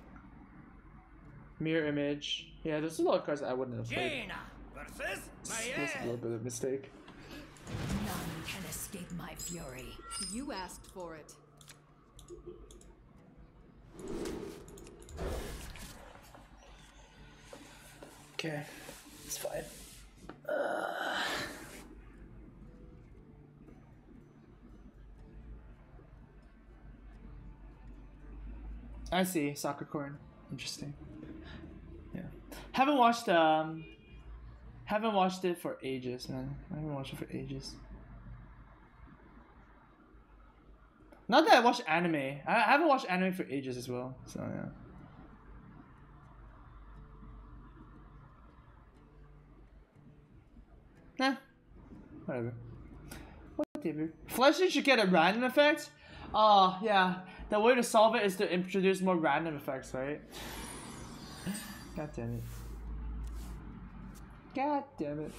mirror image. Yeah, there's a lot of cards that I wouldn't have played. Jaina versus That's a little bit of a mistake. None can escape my fury. You asked for it. Okay, it's fine. Uh. I see soccer corn. Interesting. Yeah, haven't watched um, haven't watched it for ages, man. I haven't watched it for ages. Not that I watch anime. I haven't watched anime for ages as well. So yeah. Nah. Whatever. Whatever. Fledgling should get a random effect? Oh, yeah. The way to solve it is to introduce more random effects, right? God damn it. God damn it.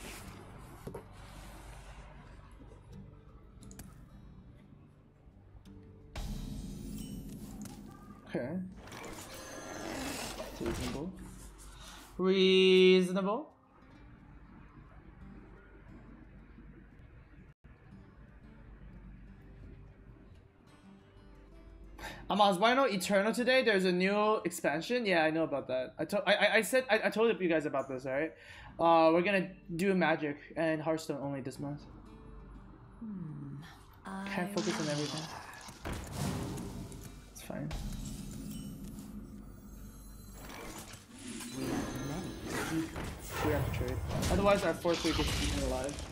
Okay. Reasonable. Reasonable. Amaz, why not Eternal today? There's a new expansion. Yeah, I know about that. I told I, I, I said I, I told you guys about this, alright? Uh we're gonna do magic and Hearthstone only this month. Can't focus on everything. It's fine. We have many secrets. We have to trade. Otherwise our fourth week is eaten alive.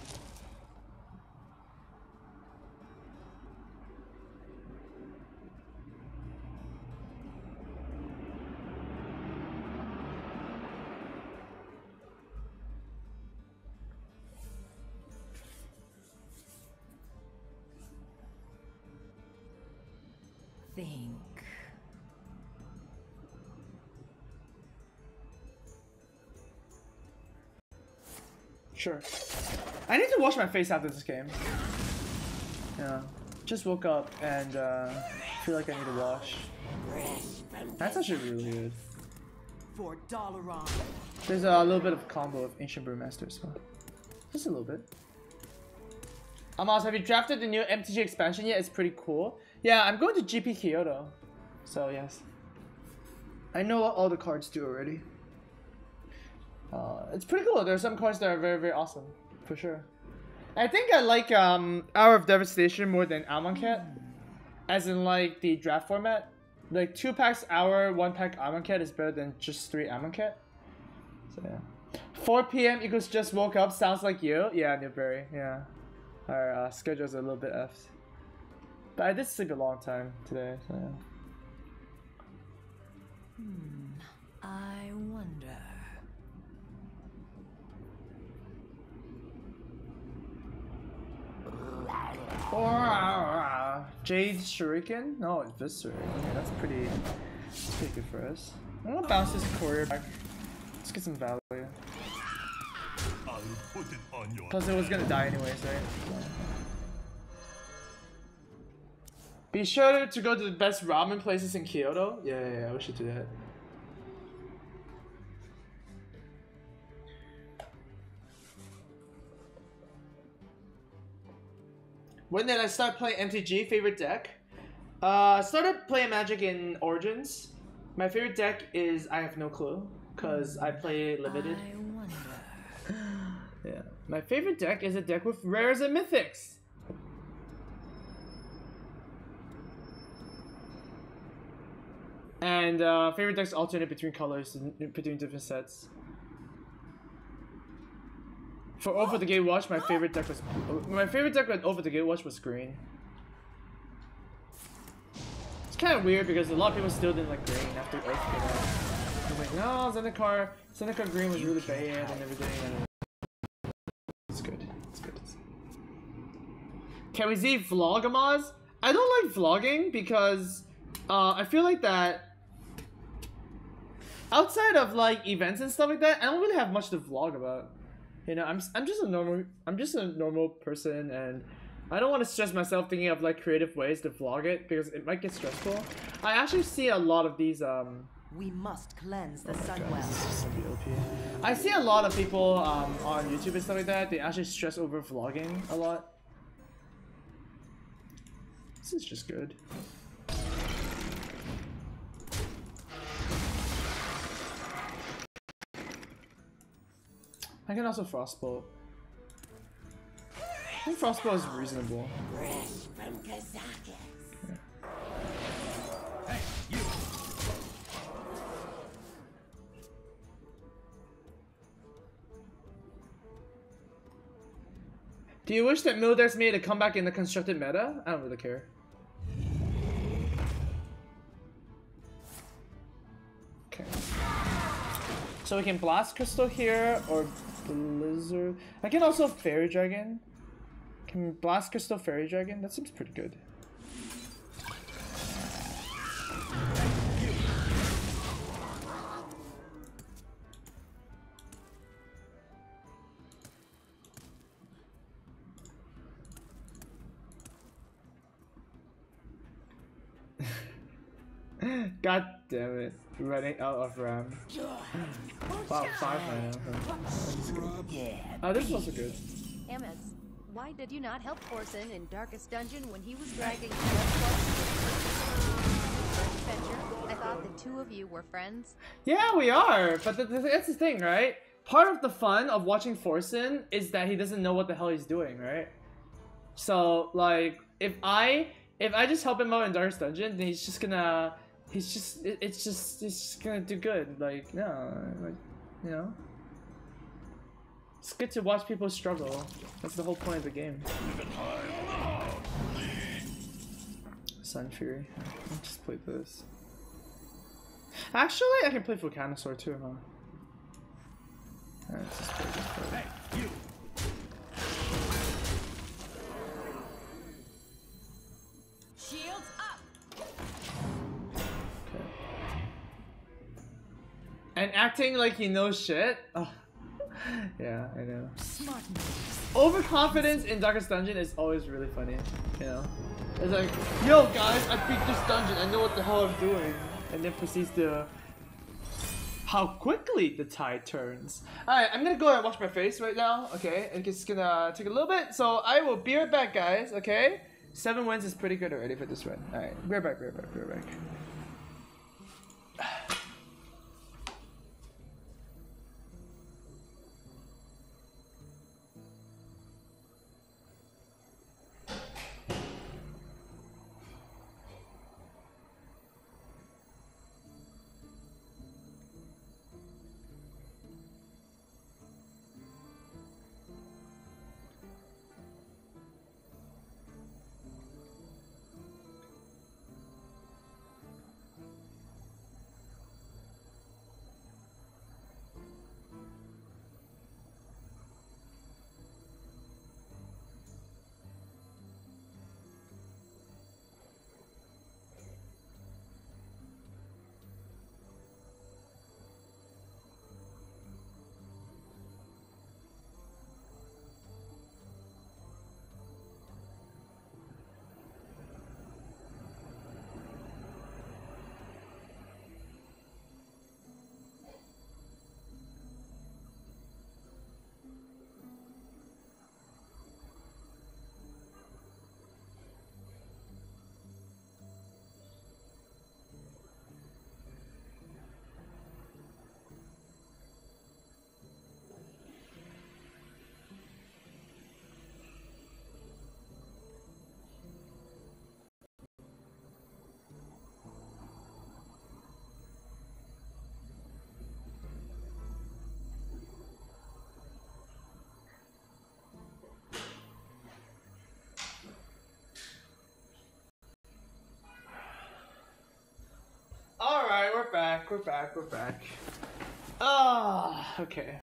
Sure. I need to wash my face after this game. Yeah. Just woke up and uh, feel like I need to wash. That's actually really good. For Dalaran. There's a little bit of combo of Ancient Brewmaster as well. Just a little bit. Amaz, have you drafted the new MTG expansion yet? It's pretty cool. Yeah, I'm going to GP Kyoto. So, yes. I know what all the cards do already. Uh, it's pretty cool. There are some cards that are very, very awesome. For sure. I think I like um, Hour of Devastation more than Amonkhet. As in, like, the draft format. like two packs hour, one pack Amonkhet is better than just three Amonkhet. So yeah. 4 p.m. equals just woke up. Sounds like you. Yeah, Newberry. Yeah. Our uh, schedules a little bit effed. But I did sleep a long time today. So yeah. Hmm. I wonder. Uh, Jade Shuriken? No, it's Viscera. Okay, that's pretty, pretty good for us. I'm gonna bounce this courier back. Let's get some value. It Plus, it was gonna die anyways, right? Be sure to go to the best ramen places in Kyoto. Yeah, yeah, yeah, we should do that. When did I start playing MTG? Favorite deck? Uh, I started playing Magic in Origins. My favorite deck is I have no clue because I play limited. I. Yeah. My favorite deck is a deck with rares and mythics. And uh, favorite decks alternate between colors and between different sets. For Oath of the Gatewatch, my favorite deck was my favorite deck with Oath of the Gatewatch was green. It's kind of weird because a lot of people still didn't like green after Earth came out. I was like, no, Zendikar, Zendikar green was really bad and everything. And it's good. It's good. Can we see vlogamas? I don't like vlogging because uh, I feel like that outside of like events and stuff like that, I don't really have much to vlog about. You know, I'm s- I'm just a normal I'm just a normal person and I don't want to stress myself thinking of like creative ways to vlog it because it might get stressful. I actually see a lot of these um We must cleanse the Sunwell. I see a lot of people um, on YouTube and stuff like that. They actually stress over vlogging a lot. This is just good. I can also frostbolt. I think frostbolt is reasonable. Do you wish that Mildex made a comeback in the constructed meta? I don't really care. Okay. So we can Blast Crystal here, or Blizzard. I can also Fairy Dragon. Can Blast Crystal Fairy Dragon? That seems pretty good. God damn it. Running out of RAM. Wow, five. Okay. Oh, this is also good. Amaz, why did you not help Forsen in Darkest Dungeon when he was dragging? I thought the two of you were friends. Yeah, we are, but th th that's the thing, right? Part of the fun of watching Forsen is that he doesn't know what the hell he's doing, right? So, like, if I if I just help him out in Darkest Dungeon, then he's just gonna he's just it, it's just it's just gonna do good. Like, no, like, you know. It's good to watch people struggle. That's the whole point of the game. Sun Fury. I'll just play this. Actually, I can play Volcanosaur too, huh? Alright, let's And acting like he knows shit? Oh. yeah, I know. Overconfidence in Darkest Dungeon is always really funny, you know? It's like, yo guys, I beat this dungeon, I know what the hell I'm doing. And then proceeds to how quickly the tide turns. Alright, I'm gonna go and wash my face right now, okay? And it's gonna take a little bit, so I will be right back, guys, okay? Seven wins is pretty good already for this run. Alright, be right back, be right back, be right back. We're back, we're back. Ah, okay.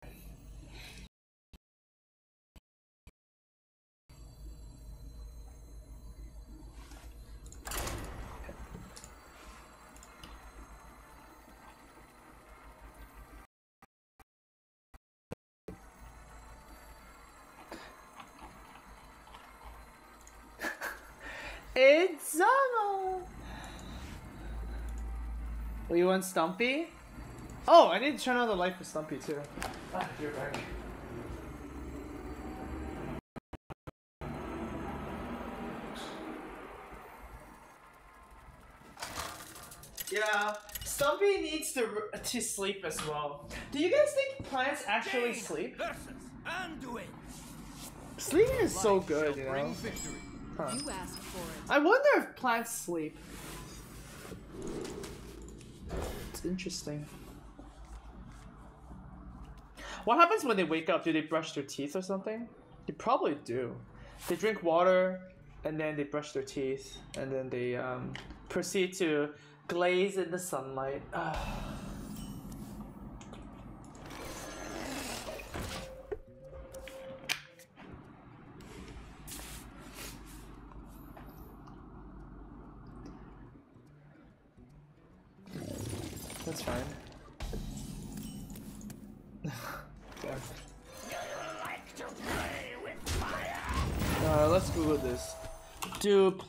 It's summer. Oh, you want Stumpy? Oh, I need to turn on the light for Stumpy too. Ah, you're back. Yeah, Stumpy needs to to sleep as well. Do you guys think plants actually Gain sleep? Sleeping is so good, you know. bring victory. You asked for it. I wonder if plants sleep. Interesting. What happens when they wake up? Do they brush their teeth or something? They probably do. They drink water and then they brush their teeth and then they um, proceed to glaze in the sunlight.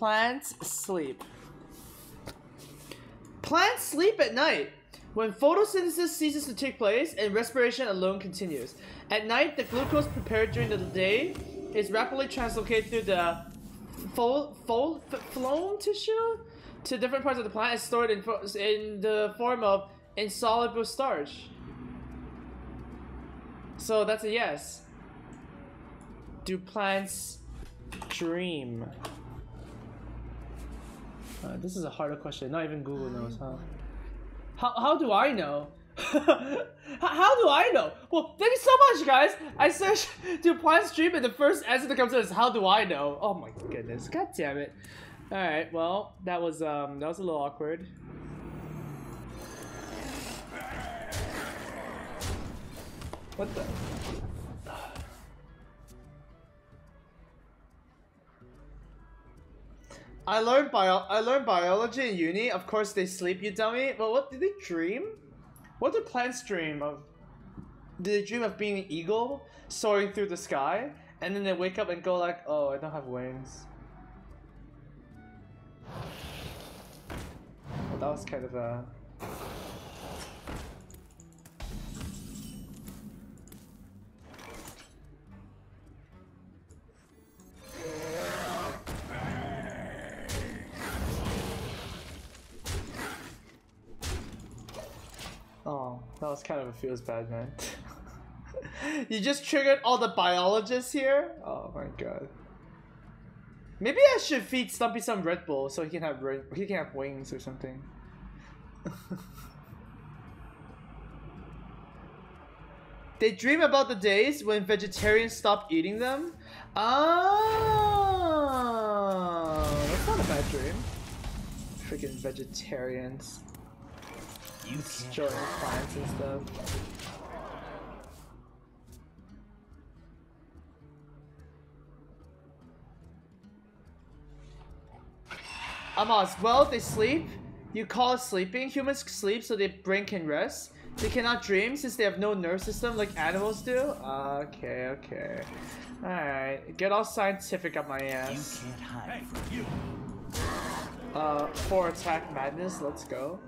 Plants sleep? Plants sleep at night when photosynthesis ceases to take place and respiration alone continues. At night, the glucose prepared during the day is rapidly translocated through the fol- fol- phloem tissue to different parts of the plant and stored in, in the form of insoluble starch. So that's a yes. Do plants dream? Uh, this is a harder question. Not even Google knows, huh? How, how do I know? how, how do I know? Well, thank you so much, guys. I searched do plants stream, and the first answer that comes in is how do I know? Oh my goodness, god damn it! All right, well that was um that was a little awkward. What the? I learned bio I learned biology in uni. Of course they sleep, you dummy. But what do they dream? What do plants dream of? Do they dream of being an eagle soaring through the sky? And then they wake up and go like, oh, I don't have wings. Well, that was kind of a... Oh, kind of a feels bad, man. you just triggered all the biologists here? Oh my god. Maybe I should feed Stumpy some Red Bull so he can have he can have wings or something. they dream about the days when vegetarians stopped eating them. Oh, that's not a bad dream. Freaking vegetarians destroying plants and stuff. Amaz, well, they sleep. You call it sleeping. Humans sleep so their brain can rest. They cannot dream since they have no nerve system like animals do. Okay, okay. Alright, get all scientific up my ass. Can't hide from you. Uh, for attack madness, let's go.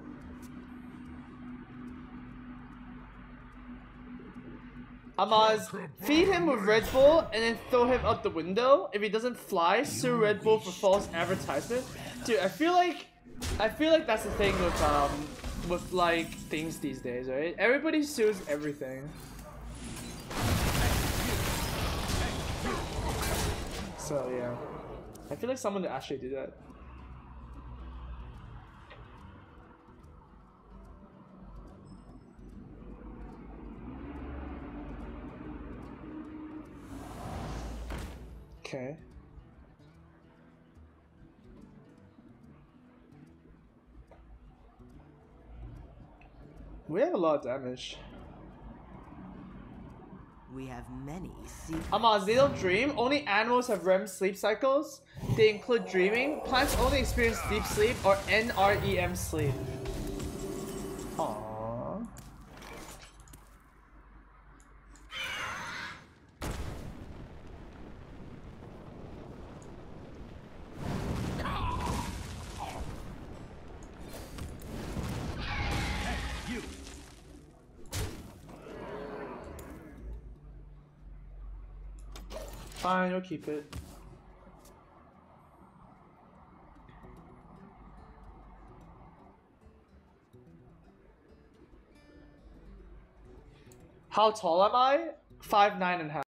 Amaz, feed him with Red Bull and then throw him out the window. If he doesn't fly, sue Red Bull for false advertisement. Dude, I feel like, I feel like that's the thing with um, with like things these days, right? Everybody sues everything. So yeah, I feel like someone would actually do that. Okay. We have a lot of damage. We have many secrets. Amaz, they don't dream. Only animals have REM sleep cycles. They include dreaming. Plants only experience deep sleep or NREM sleep. Fine, you'll keep it. How tall am I? Five nine and a half.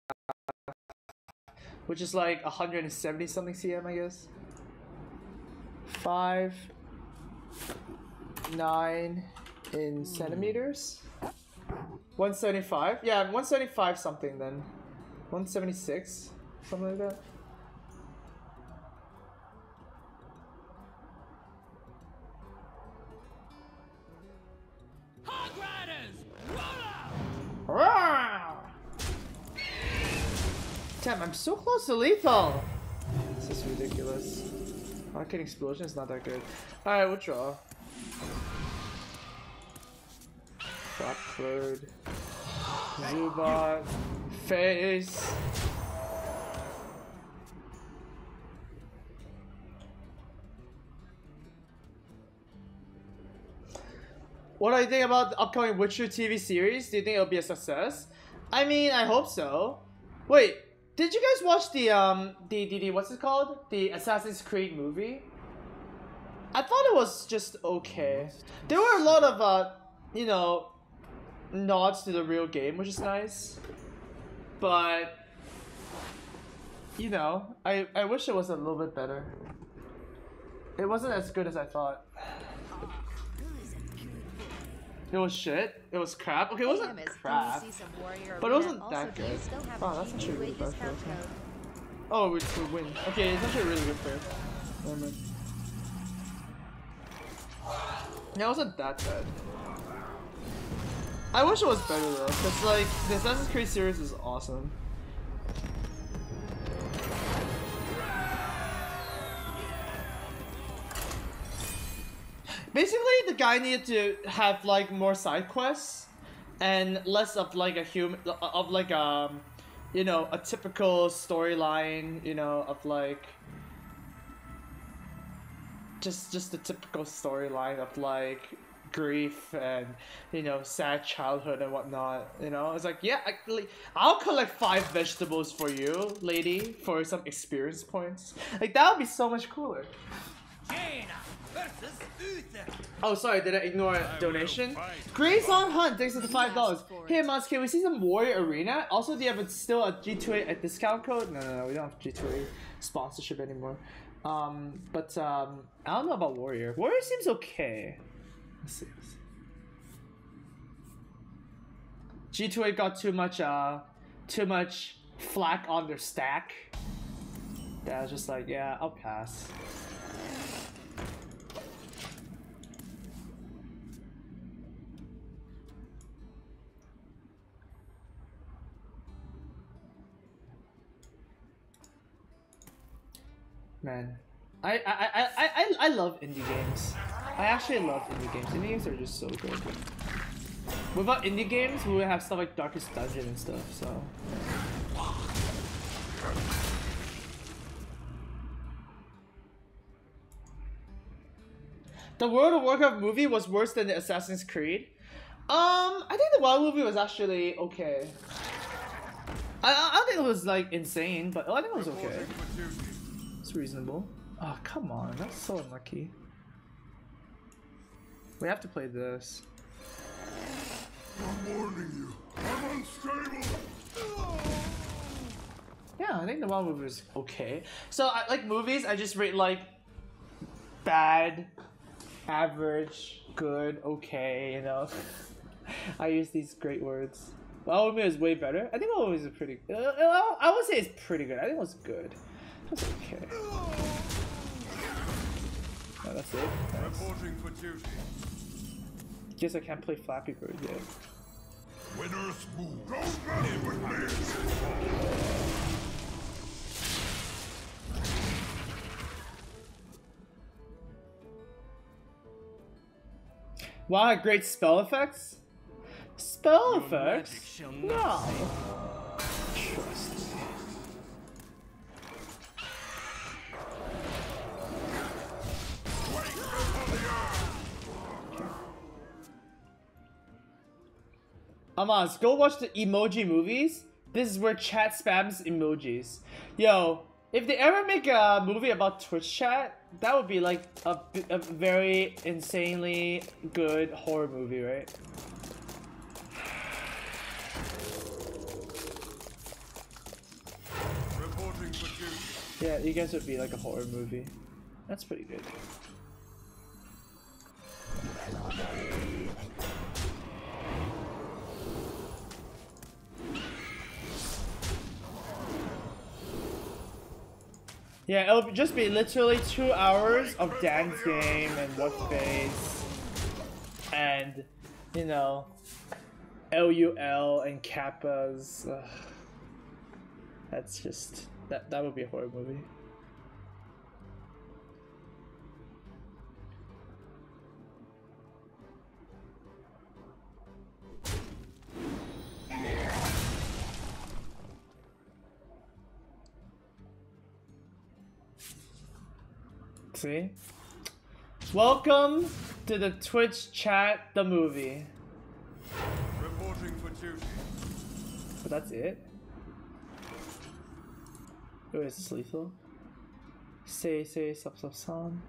Which is like 170 something cm, I guess. Five nine in centimeters. 175? Yeah, 175 something then. 176? Something like that. Hog Riders! Rawr! Damn, I'm so close to lethal! This is ridiculous. Rocket explosion is not that good. Alright, we'll draw. Rockford. Zubat. Face. What do you think about the upcoming Witcher TV series? Do you think it'll be a success? I mean, I hope so. Wait, did you guys watch the um the the, the what's it called? The Assassin's Creed movie? I thought it was just okay. There were a lot of uh, you know, nods to the real game, which is nice. But you know, I I wish it was a little bit better. It wasn't as good as I thought. It was shit. It was crap. Okay, it wasn't Amos, crap. Can you see But it wasn't that good. Wow, oh, that's actually really bad for us. Oh, we we win. Okay, it's actually a really good player. Never mind. Yeah, it wasn't that bad. I wish it was better though, because like the Assassin's Creed series is awesome. Basically, the guy needed to have like more side quests and less of like a human of like um you know a typical storyline you know of like just just the typical storyline of like grief and you know sad childhood and whatnot you know it's like yeah I, like, i'll collect five vegetables for you lady for some experience points like that would be so much cooler! Oh, sorry, did I ignore a donation? fight Grace Hunt, thanks for the five dollars. For Hey, it. Mons, can we see some Warrior Arena? Also, do you have a, still a G2A a discount code? No, no, no, we don't have G2A sponsorship anymore. Um, but um, I don't know about Warrior. Warrior seems okay. Let's see. Let's see. G2A got too much, uh, too much flack on their stack. That I was just like, yeah, I'll pass. Man, I I, I, I, I love indie games. I actually love indie games. Indie games are just so good. Without indie games, we would have stuff like Darkest Dungeon and stuff. So. The World of Warcraft movie was worse than the Assassin's Creed. Um, I think the WoW movie was actually okay. I, I don't think it was like insane, but I think it was okay. Reporting for duty. It's reasonable. Oh, come on. That's so unlucky. We have to play this. I'm warning you. I'm unstable. Yeah, I think the WoW movie was okay. So, I, like movies, I just rate like bad, average, good, okay, you know. I use these great words. Movie is way better. I think movie is pretty uh, I would say it's pretty good. I think it was good. It was okay. That's it. Thanks. Reporting for duty. Guess I can't play Flappy Bird yet. Winner's move. Never miss. Wow, great spell effects? Spell Your effects? No. Trust me. Amaz, go watch the emoji movies. This is where chat spams emojis. Yo, if they ever make a movie about Twitch chat, that would be like a, a very insanely good horror movie, right? Reporting for duty. Yeah, you guys would be like a horror movie. That's pretty good. Yeah, it'll just be literally two hours of dance game and what face and you know LUL and Kappas. Ugh. That's just that that would be a horror movie. See? Welcome to the Twitch chat, the movie. Reporting for duty. But that's it. Oh, is this lethal? Say, say, sub, sub, son.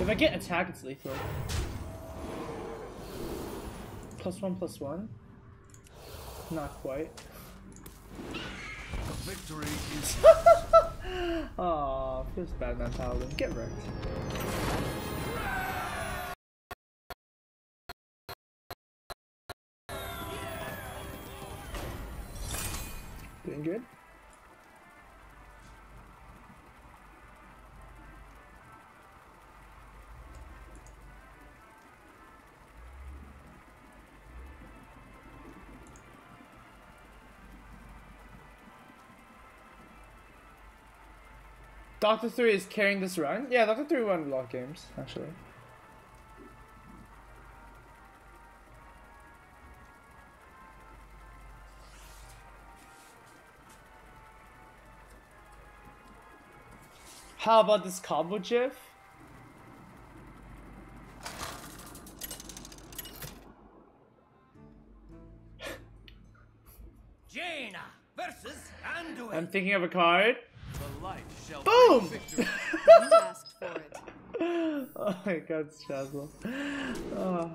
If I get attack, it's lethal. Plus one, plus one. Not quite. Victory is Aw, feels bad, man, Paladin. Get wrecked. Doctor 3 is carrying this run? Yeah, Doctor 3 won a lot of games, actually. How about this combo GIF? Jaina versus Anduin. I'm thinking of a card. Boom! oh my god, Shazla. Oh.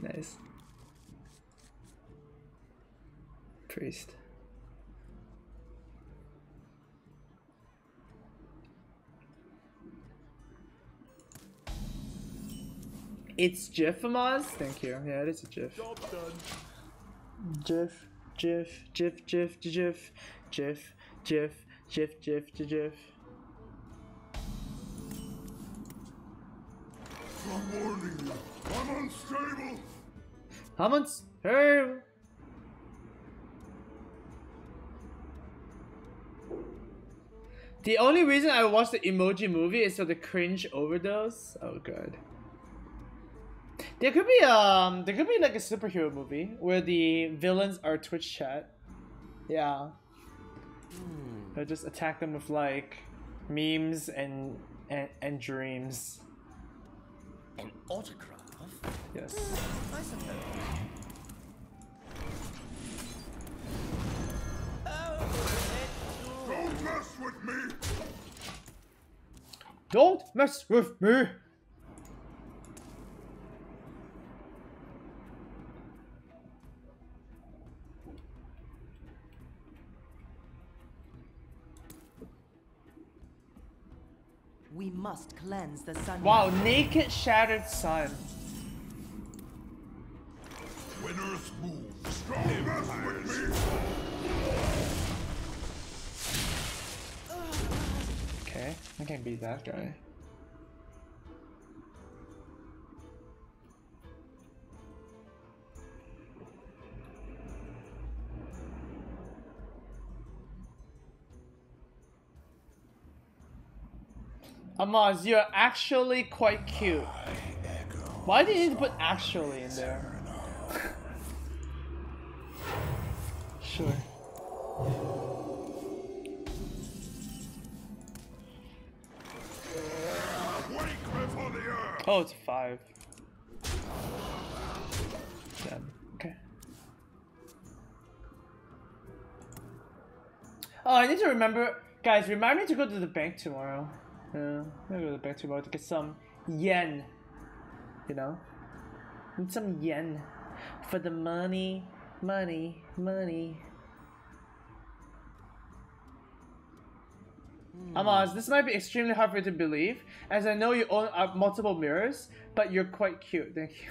Nice. Priest. It's Jiffamaz. Thank you. Yeah, it is a Jiff. Jiff, Jiff, Jiff, Jiff, Jiff. GIF, GIF, GIF, GIF, GIF, GIF. I'm warning you. I'm unstable. Hammonds, hey! The only reason I watched the emoji movie is for the cringe overdose. Oh god. There could be um there could be like a superhero movie where the villains are Twitch chat. Yeah. Hmm. They'll just attack them with like memes and and, and dreams. An autograph? Yes. Hmm, I suppose. Don't mess with me. Don't mess with me. We must cleanse the sun. Wow, naked shattered sun. When Earth moves, strong. Okay, I can beat that guy. Amaz, you're actually quite cute. Why do you need to put actually in there? sure. Wake before the earth! Oh, it's five. Damn. Okay. Oh, I need to remember, guys. Remind me to go to the bank tomorrow. Yeah, gonna go to the bank tomorrow to get some yen. You know, need some yen for the money, money, money. Amaz, this might be extremely hard for you to believe, as I know you own uh, multiple mirrors, but you're quite cute. Thank you.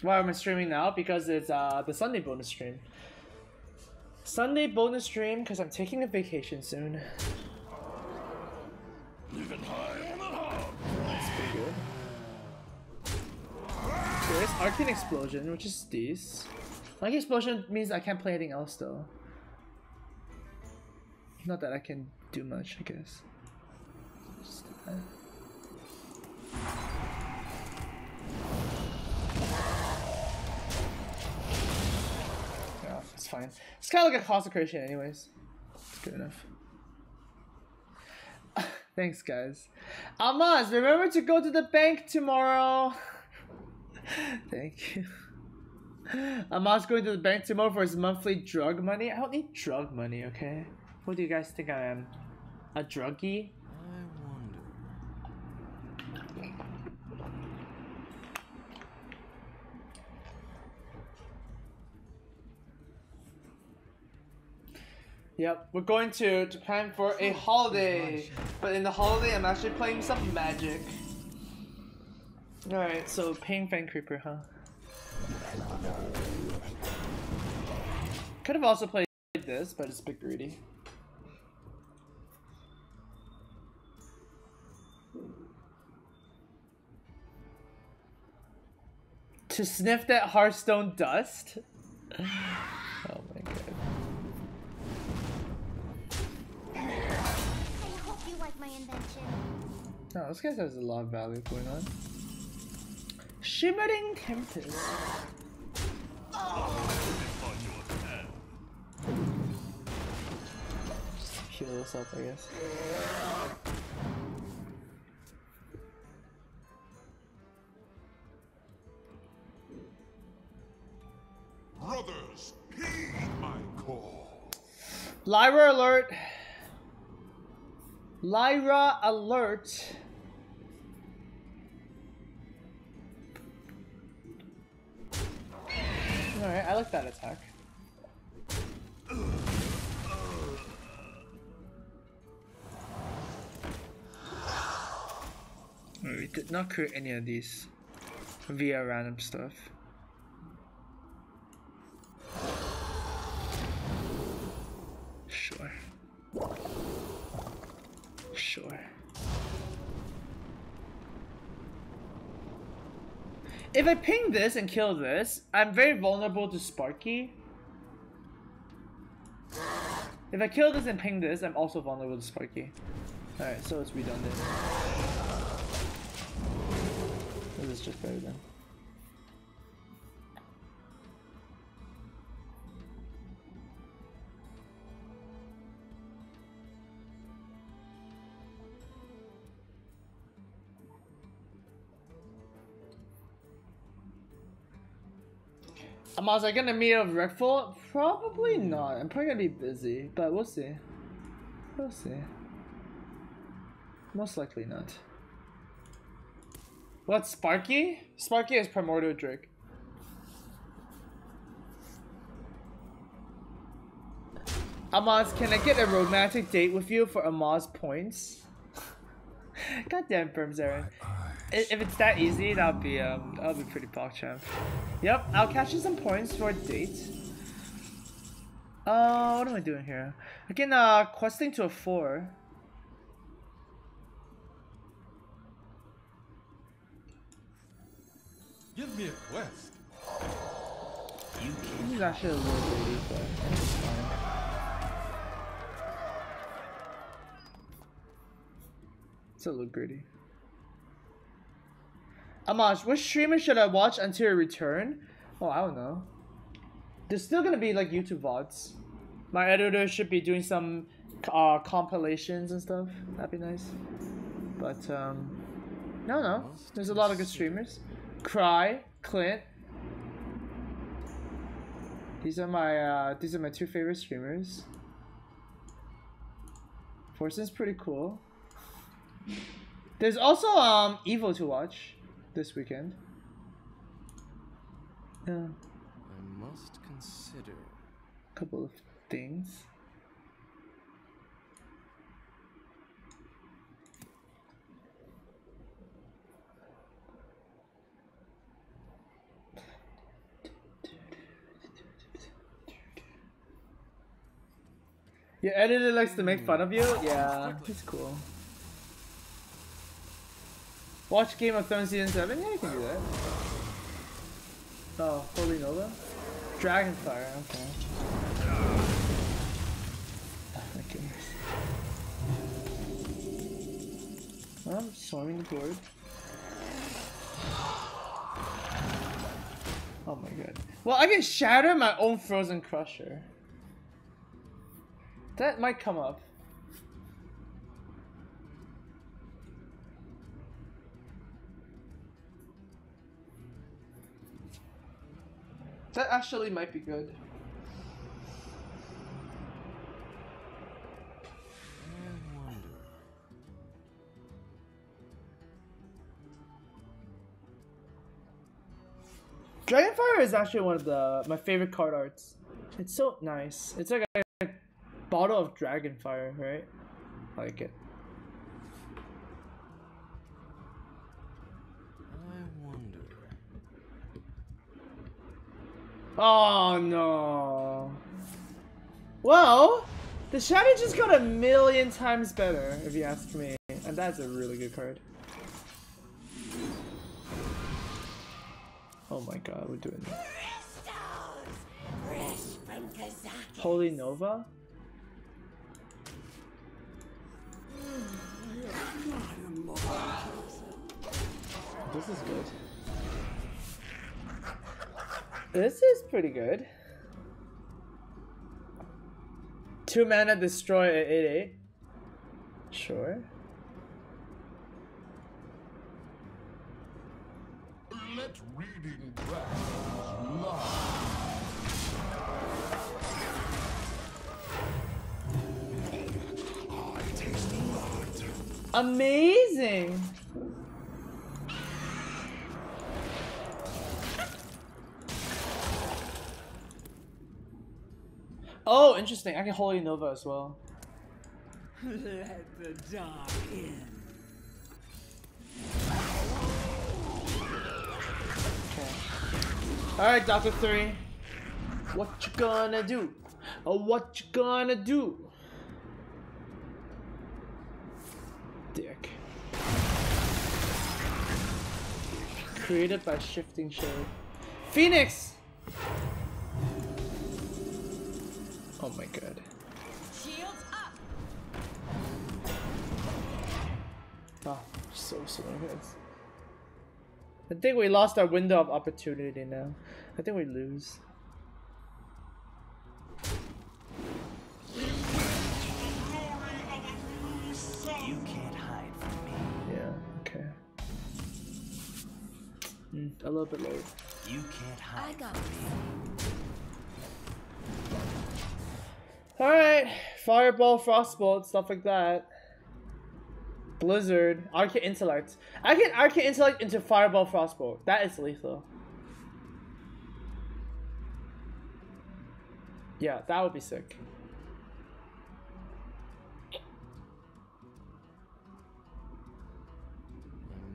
Why am I streaming now? Because it's uh, the Sunday bonus stream. Sunday bonus stream because I'm taking a vacation soon. Even high! That's pretty good. There's Arcane Explosion, which is this. Arcane Explosion means I can't play anything else though. Not that I can do much, I guess. Fine. It's kind of like a consecration anyways. It's good enough. Thanks, guys. Amaz, remember to go to the bank tomorrow. Thank you. Amaz going to the bank tomorrow for his monthly drug money. I don't need drug money, okay? What do you guys think I am? A druggie? Yep, we're going to Japan for a holiday. But in the holiday, I'm actually playing some magic. Alright, so paying Fen Creeper, huh? Could have also played this, but it's a bit greedy. To sniff that Hearthstone dust? oh my god. My. No, this guy has a lot of value going on. Shimmering Tempest. Heal this up, I guess. Brothers, heed my call. Lyra alert! Lyra alert! Alright, I like that attack. We did not create any of these via random stuff. Sure. Sure. If I ping this and kill this, I'm very vulnerable to Sparky. If I kill this and ping this, I'm also vulnerable to Sparky. Alright, so it's redundant. This This is just better then. Was I gonna meet up with Reckful? Probably not. I'm probably gonna be busy, but we'll see. We'll see. Most likely not. What, Sparky? Sparky is Primordial Drake. Amaz, can I get a romantic date with you for Amaz points? Goddamn Perms, Aaron. I- If it's that easy, that'll be um, that'll be pretty pogchamp. Yep, I'll catch you some points for a date. Uh, what am I doing here? Again, uh, questing to a four. Give me a quest. You This is actually a little greedy, but it's fine. It's a little greedy. Amaz, which streamer should I watch until you return? Oh, I don't know. There's still gonna be like YouTube VODs. My editor should be doing some uh, compilations and stuff. That'd be nice. But, um, no, no. There's a lot of good streamers. Cry, Clint, these are my uh, these are my two favorite streamers. Forsen's pretty cool. There's also um Evo to watch this weekend. Yeah, I must consider. A couple of things. Your editor likes to make fun of you? Yeah, he's cool. Watch Game of Thrones Season 7? Yeah, you can do that. Oh, Holy Nova? Dragonfire, okay. Oh. I'm swarming the board. Oh my god. Well, I can shatter my own Frozen Crusher. That might come up. That actually might be good. Dragonfire is actually one of the my favorite card arts. It's so nice. It's like a bottle of Dragonfire, right? I like it. I wonder. Oh no. Well, the shadow just got a million times better, if you ask me. And that's a really good card. Oh my god, we're doing that. Holy Nova? This is good. This is pretty good. Two mana destroy at 8 8. Sure. Let reading practice lie. I taste blood. Amazing! Oh, interesting. I can Holy Nova as well. Let the dark in. Okay. Alright, Doctor 3. What you gonna do? Oh, what you gonna do? Dick. Created by Shifting Shade. Phoenix! Oh my god. Shields up. Oh, so so many hits. I think we lost our window of opportunity now. I think we lose. You can't hide from me. Yeah, okay. Mm, a little bit late. You can't hide. I got this. Alright, Fireball, Frostbolt, stuff like that. Blizzard, Arcane Intellect. I can Arcane Intellect into Fireball, Frostbolt. That is lethal. Yeah, that would be sick. I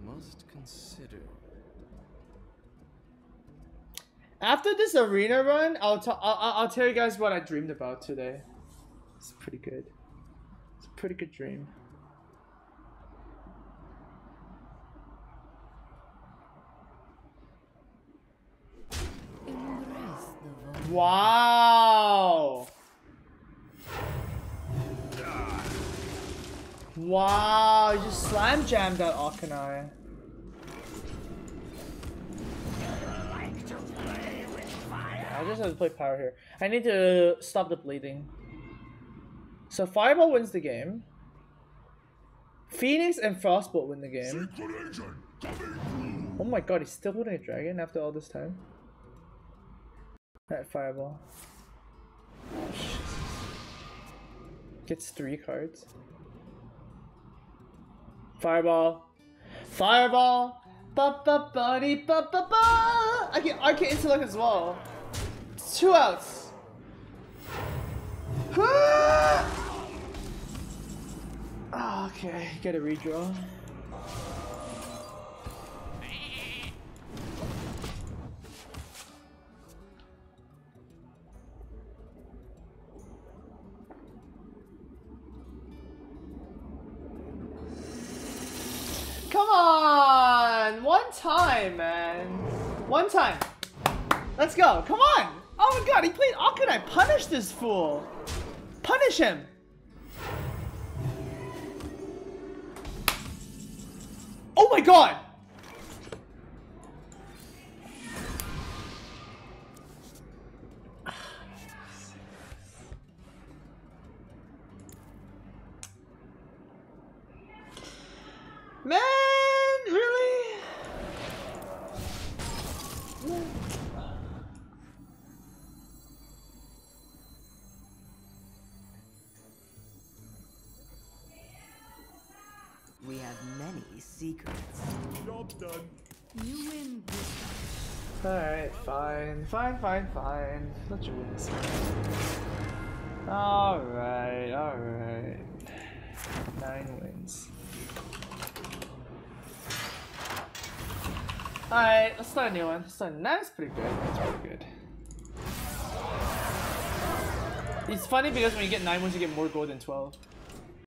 must consider. After this arena run, I'll, ta- I'll I'll tell you guys what I dreamed about today. It's pretty good. It's a pretty good dream. Wow. Wow, you just slam jammed that Akanai. I just have to play power here. I need to stop the bleeding. So Fireball wins the game. Phoenix and Frostbolt win the game. Oh my god, he's still holding a dragon after all this time. Alright, Fireball. Gets three cards. Fireball. Fireball. Ba ba ba dee ba ba ba. I I can intellect as well. Two outs. Ah, okay, get a redraw. Come on! One time, man. One time. Let's go. Come on! Oh my god, he played Akanai. Punish this fool. Punish him. Oh my god! Secrets. Job done. You win this Alright, fine. Fine, fine, fine. Let you win this. Alright, alright. Nine wins. Alright, let's start a new one. Let's start. Nine's pretty good. That's pretty good. It's funny because when you get 9 wins, you get more gold than 12.